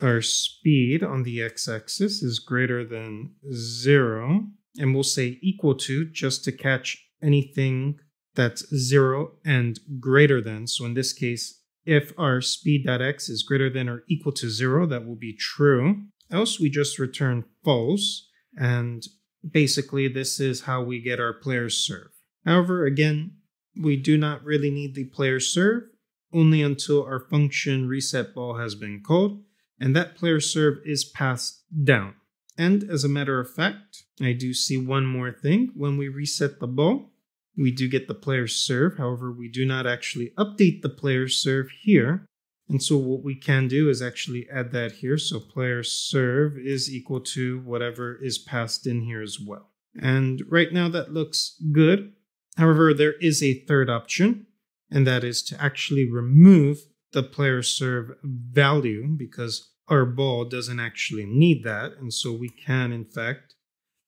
our speed on the x-axis is greater than zero, and we'll say equal to just to catch anything that's zero and greater than. So in this case, if our speed.x is greater than or equal to zero, that will be true. Else we just return false, and basically this is how we get our player serve. However, again, we do not really need the player serve only until our function reset ball has been called and that player serve is passed down. And as a matter of fact, I do see one more thing. When we reset the ball, we do get the player serve. However, we do not actually update the player serve here. And so what we can do is actually add that here. So player serve is equal to whatever is passed in here as well. And right now that looks good. However, there is a third option, and that is to actually remove the player serve value because our ball doesn't actually need that. And so we can, in fact,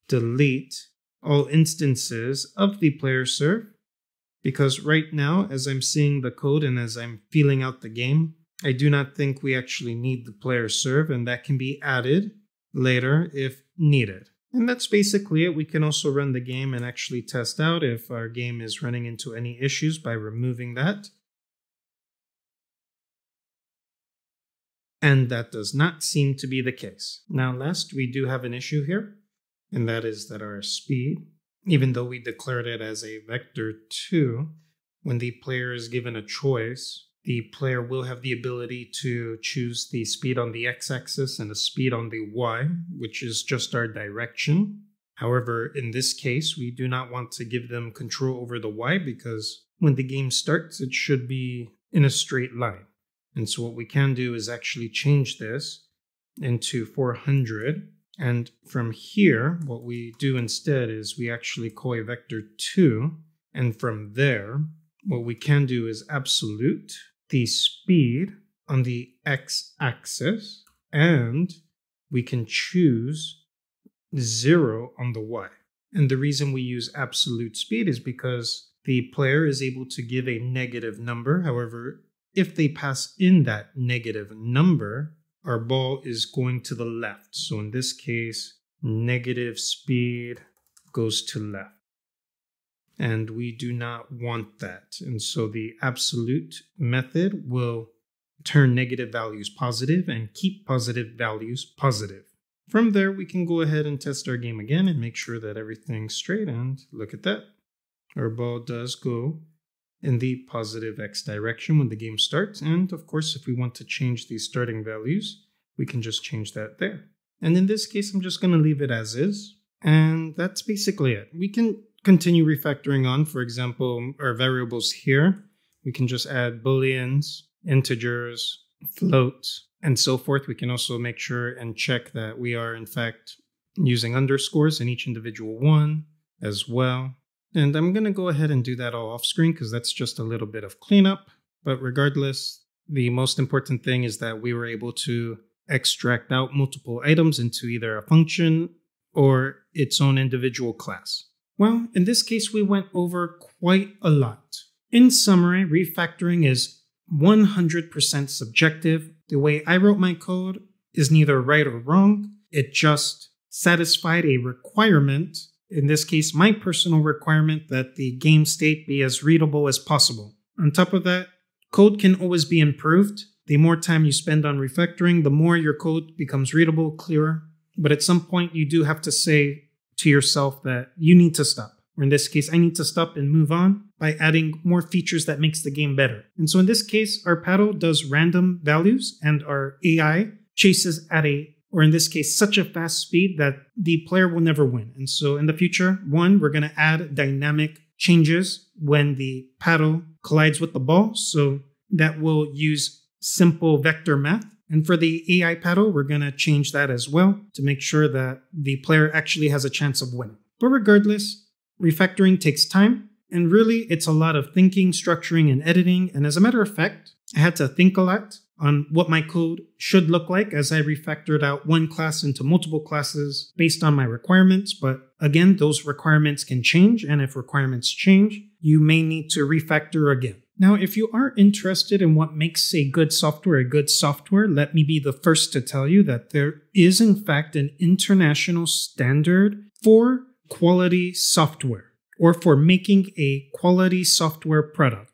delete all instances of the player serve because right now, as I'm seeing the code and as I'm feeling out the game, I do not think we actually need the player serve, and that can be added later if needed. And that's basically it. We can also run the game and actually test out if our game is running into any issues by removing that. And that does not seem to be the case. Now, last, we do have an issue here, and that is that our speed, even though we declared it as a vector 2, when the player is given a choice, the player will have the ability to choose the speed on the x axis and the speed on the y, which is just our direction. However, in this case, we do not want to give them control over the y because when the game starts, it should be in a straight line. And so what we can do is actually change this into 400. And from here, what we do instead is we actually call a vector 2. And from there, what we can do is absolute the speed on the x-axis, and we can choose 0 on the y. And the reason we use absolute speed is because the player is able to give a negative number. However, if they pass in that negative number, our ball is going to the left. So in this case, negative speed goes to left. And we do not want that. And so the absolute method will turn negative values positive and keep positive values positive. From there, we can go ahead and test our game again and make sure that everything's straight. And look at that. Our ball does go in the positive x direction when the game starts. And of course, if we want to change these starting values, we can just change that there. And in this case, I'm just going to leave it as is. And that's basically it. We can continue refactoring on, for example, our variables here. We can just add booleans, integers, floats, and so forth. We can also make sure and check that we are, in fact, using underscores in each individual one as well. And I'm going to go ahead and do that all off screen because that's just a little bit of cleanup. But regardless, the most important thing is that we were able to extract out multiple items into either a function or its own individual class. Well, in this case, we went over quite a lot. In summary, refactoring is 100% subjective. The way I wrote my code is neither right or wrong. It just satisfied a requirement in this case, my personal requirement that the game state be as readable as possible. On top of that, code can always be improved. the more time you spend on refactoring, the more your code becomes readable, clearer. But at some point, you do have to say to yourself that you need to stop. Or in this case, I need to stop and move on by adding more features that makes the game better. And so in this case, our paddle does random values and our AI chases at a or in this case, such a fast speed that the player will never win. And so in the future, one, we're going to add dynamic changes when the paddle collides with the ball. So that will use simple vector math. And for the AI paddle, we're going to change that as well to make sure that the player actually has a chance of winning. But regardless, refactoring takes time. And really, it's a lot of thinking, structuring, and editing. And as a matter of fact, I had to think a lot on what my code should look like as I refactored out one class into multiple classes based on my requirements. But again, those requirements can change. And if requirements change, you may need to refactor again. Now, if you are interested in what makes a good software a good software, let me be the first to tell you that there is, in fact, an international standard for quality software or for making a quality software product.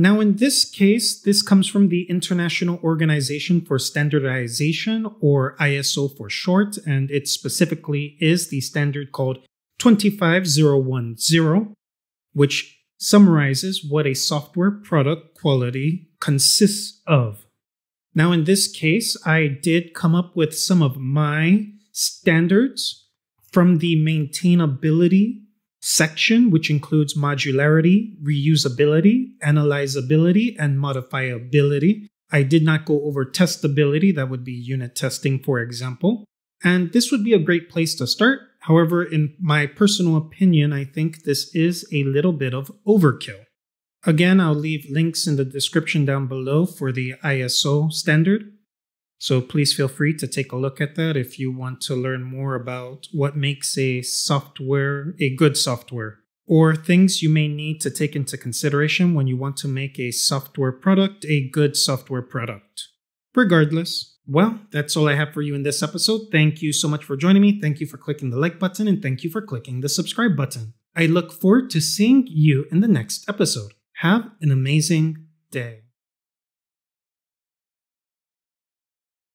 Now, in this case, this comes from the International Organization for Standardization, or ISO for short, and it specifically is the standard called 25010, which summarizes what a software product quality consists of. Now, in this case, I did come up with some of my standards from the maintainability section, which includes modularity, reusability, analyzability, and modifiability. I did not go over testability, that would be unit testing, for example. And this would be a great place to start. However, in my personal opinion, I think this is a little bit of overkill. Again, I'll leave links in the description down below for the ISO standard. So please feel free to take a look at that if you want to learn more about what makes a software a good software or things you may need to take into consideration when you want to make a software product a good software product. Regardless, well, that's all I have for you in this episode. Thank you so much for joining me. Thank you for clicking the like button and thank you for clicking the subscribe button. I look forward to seeing you in the next episode. Have an amazing day.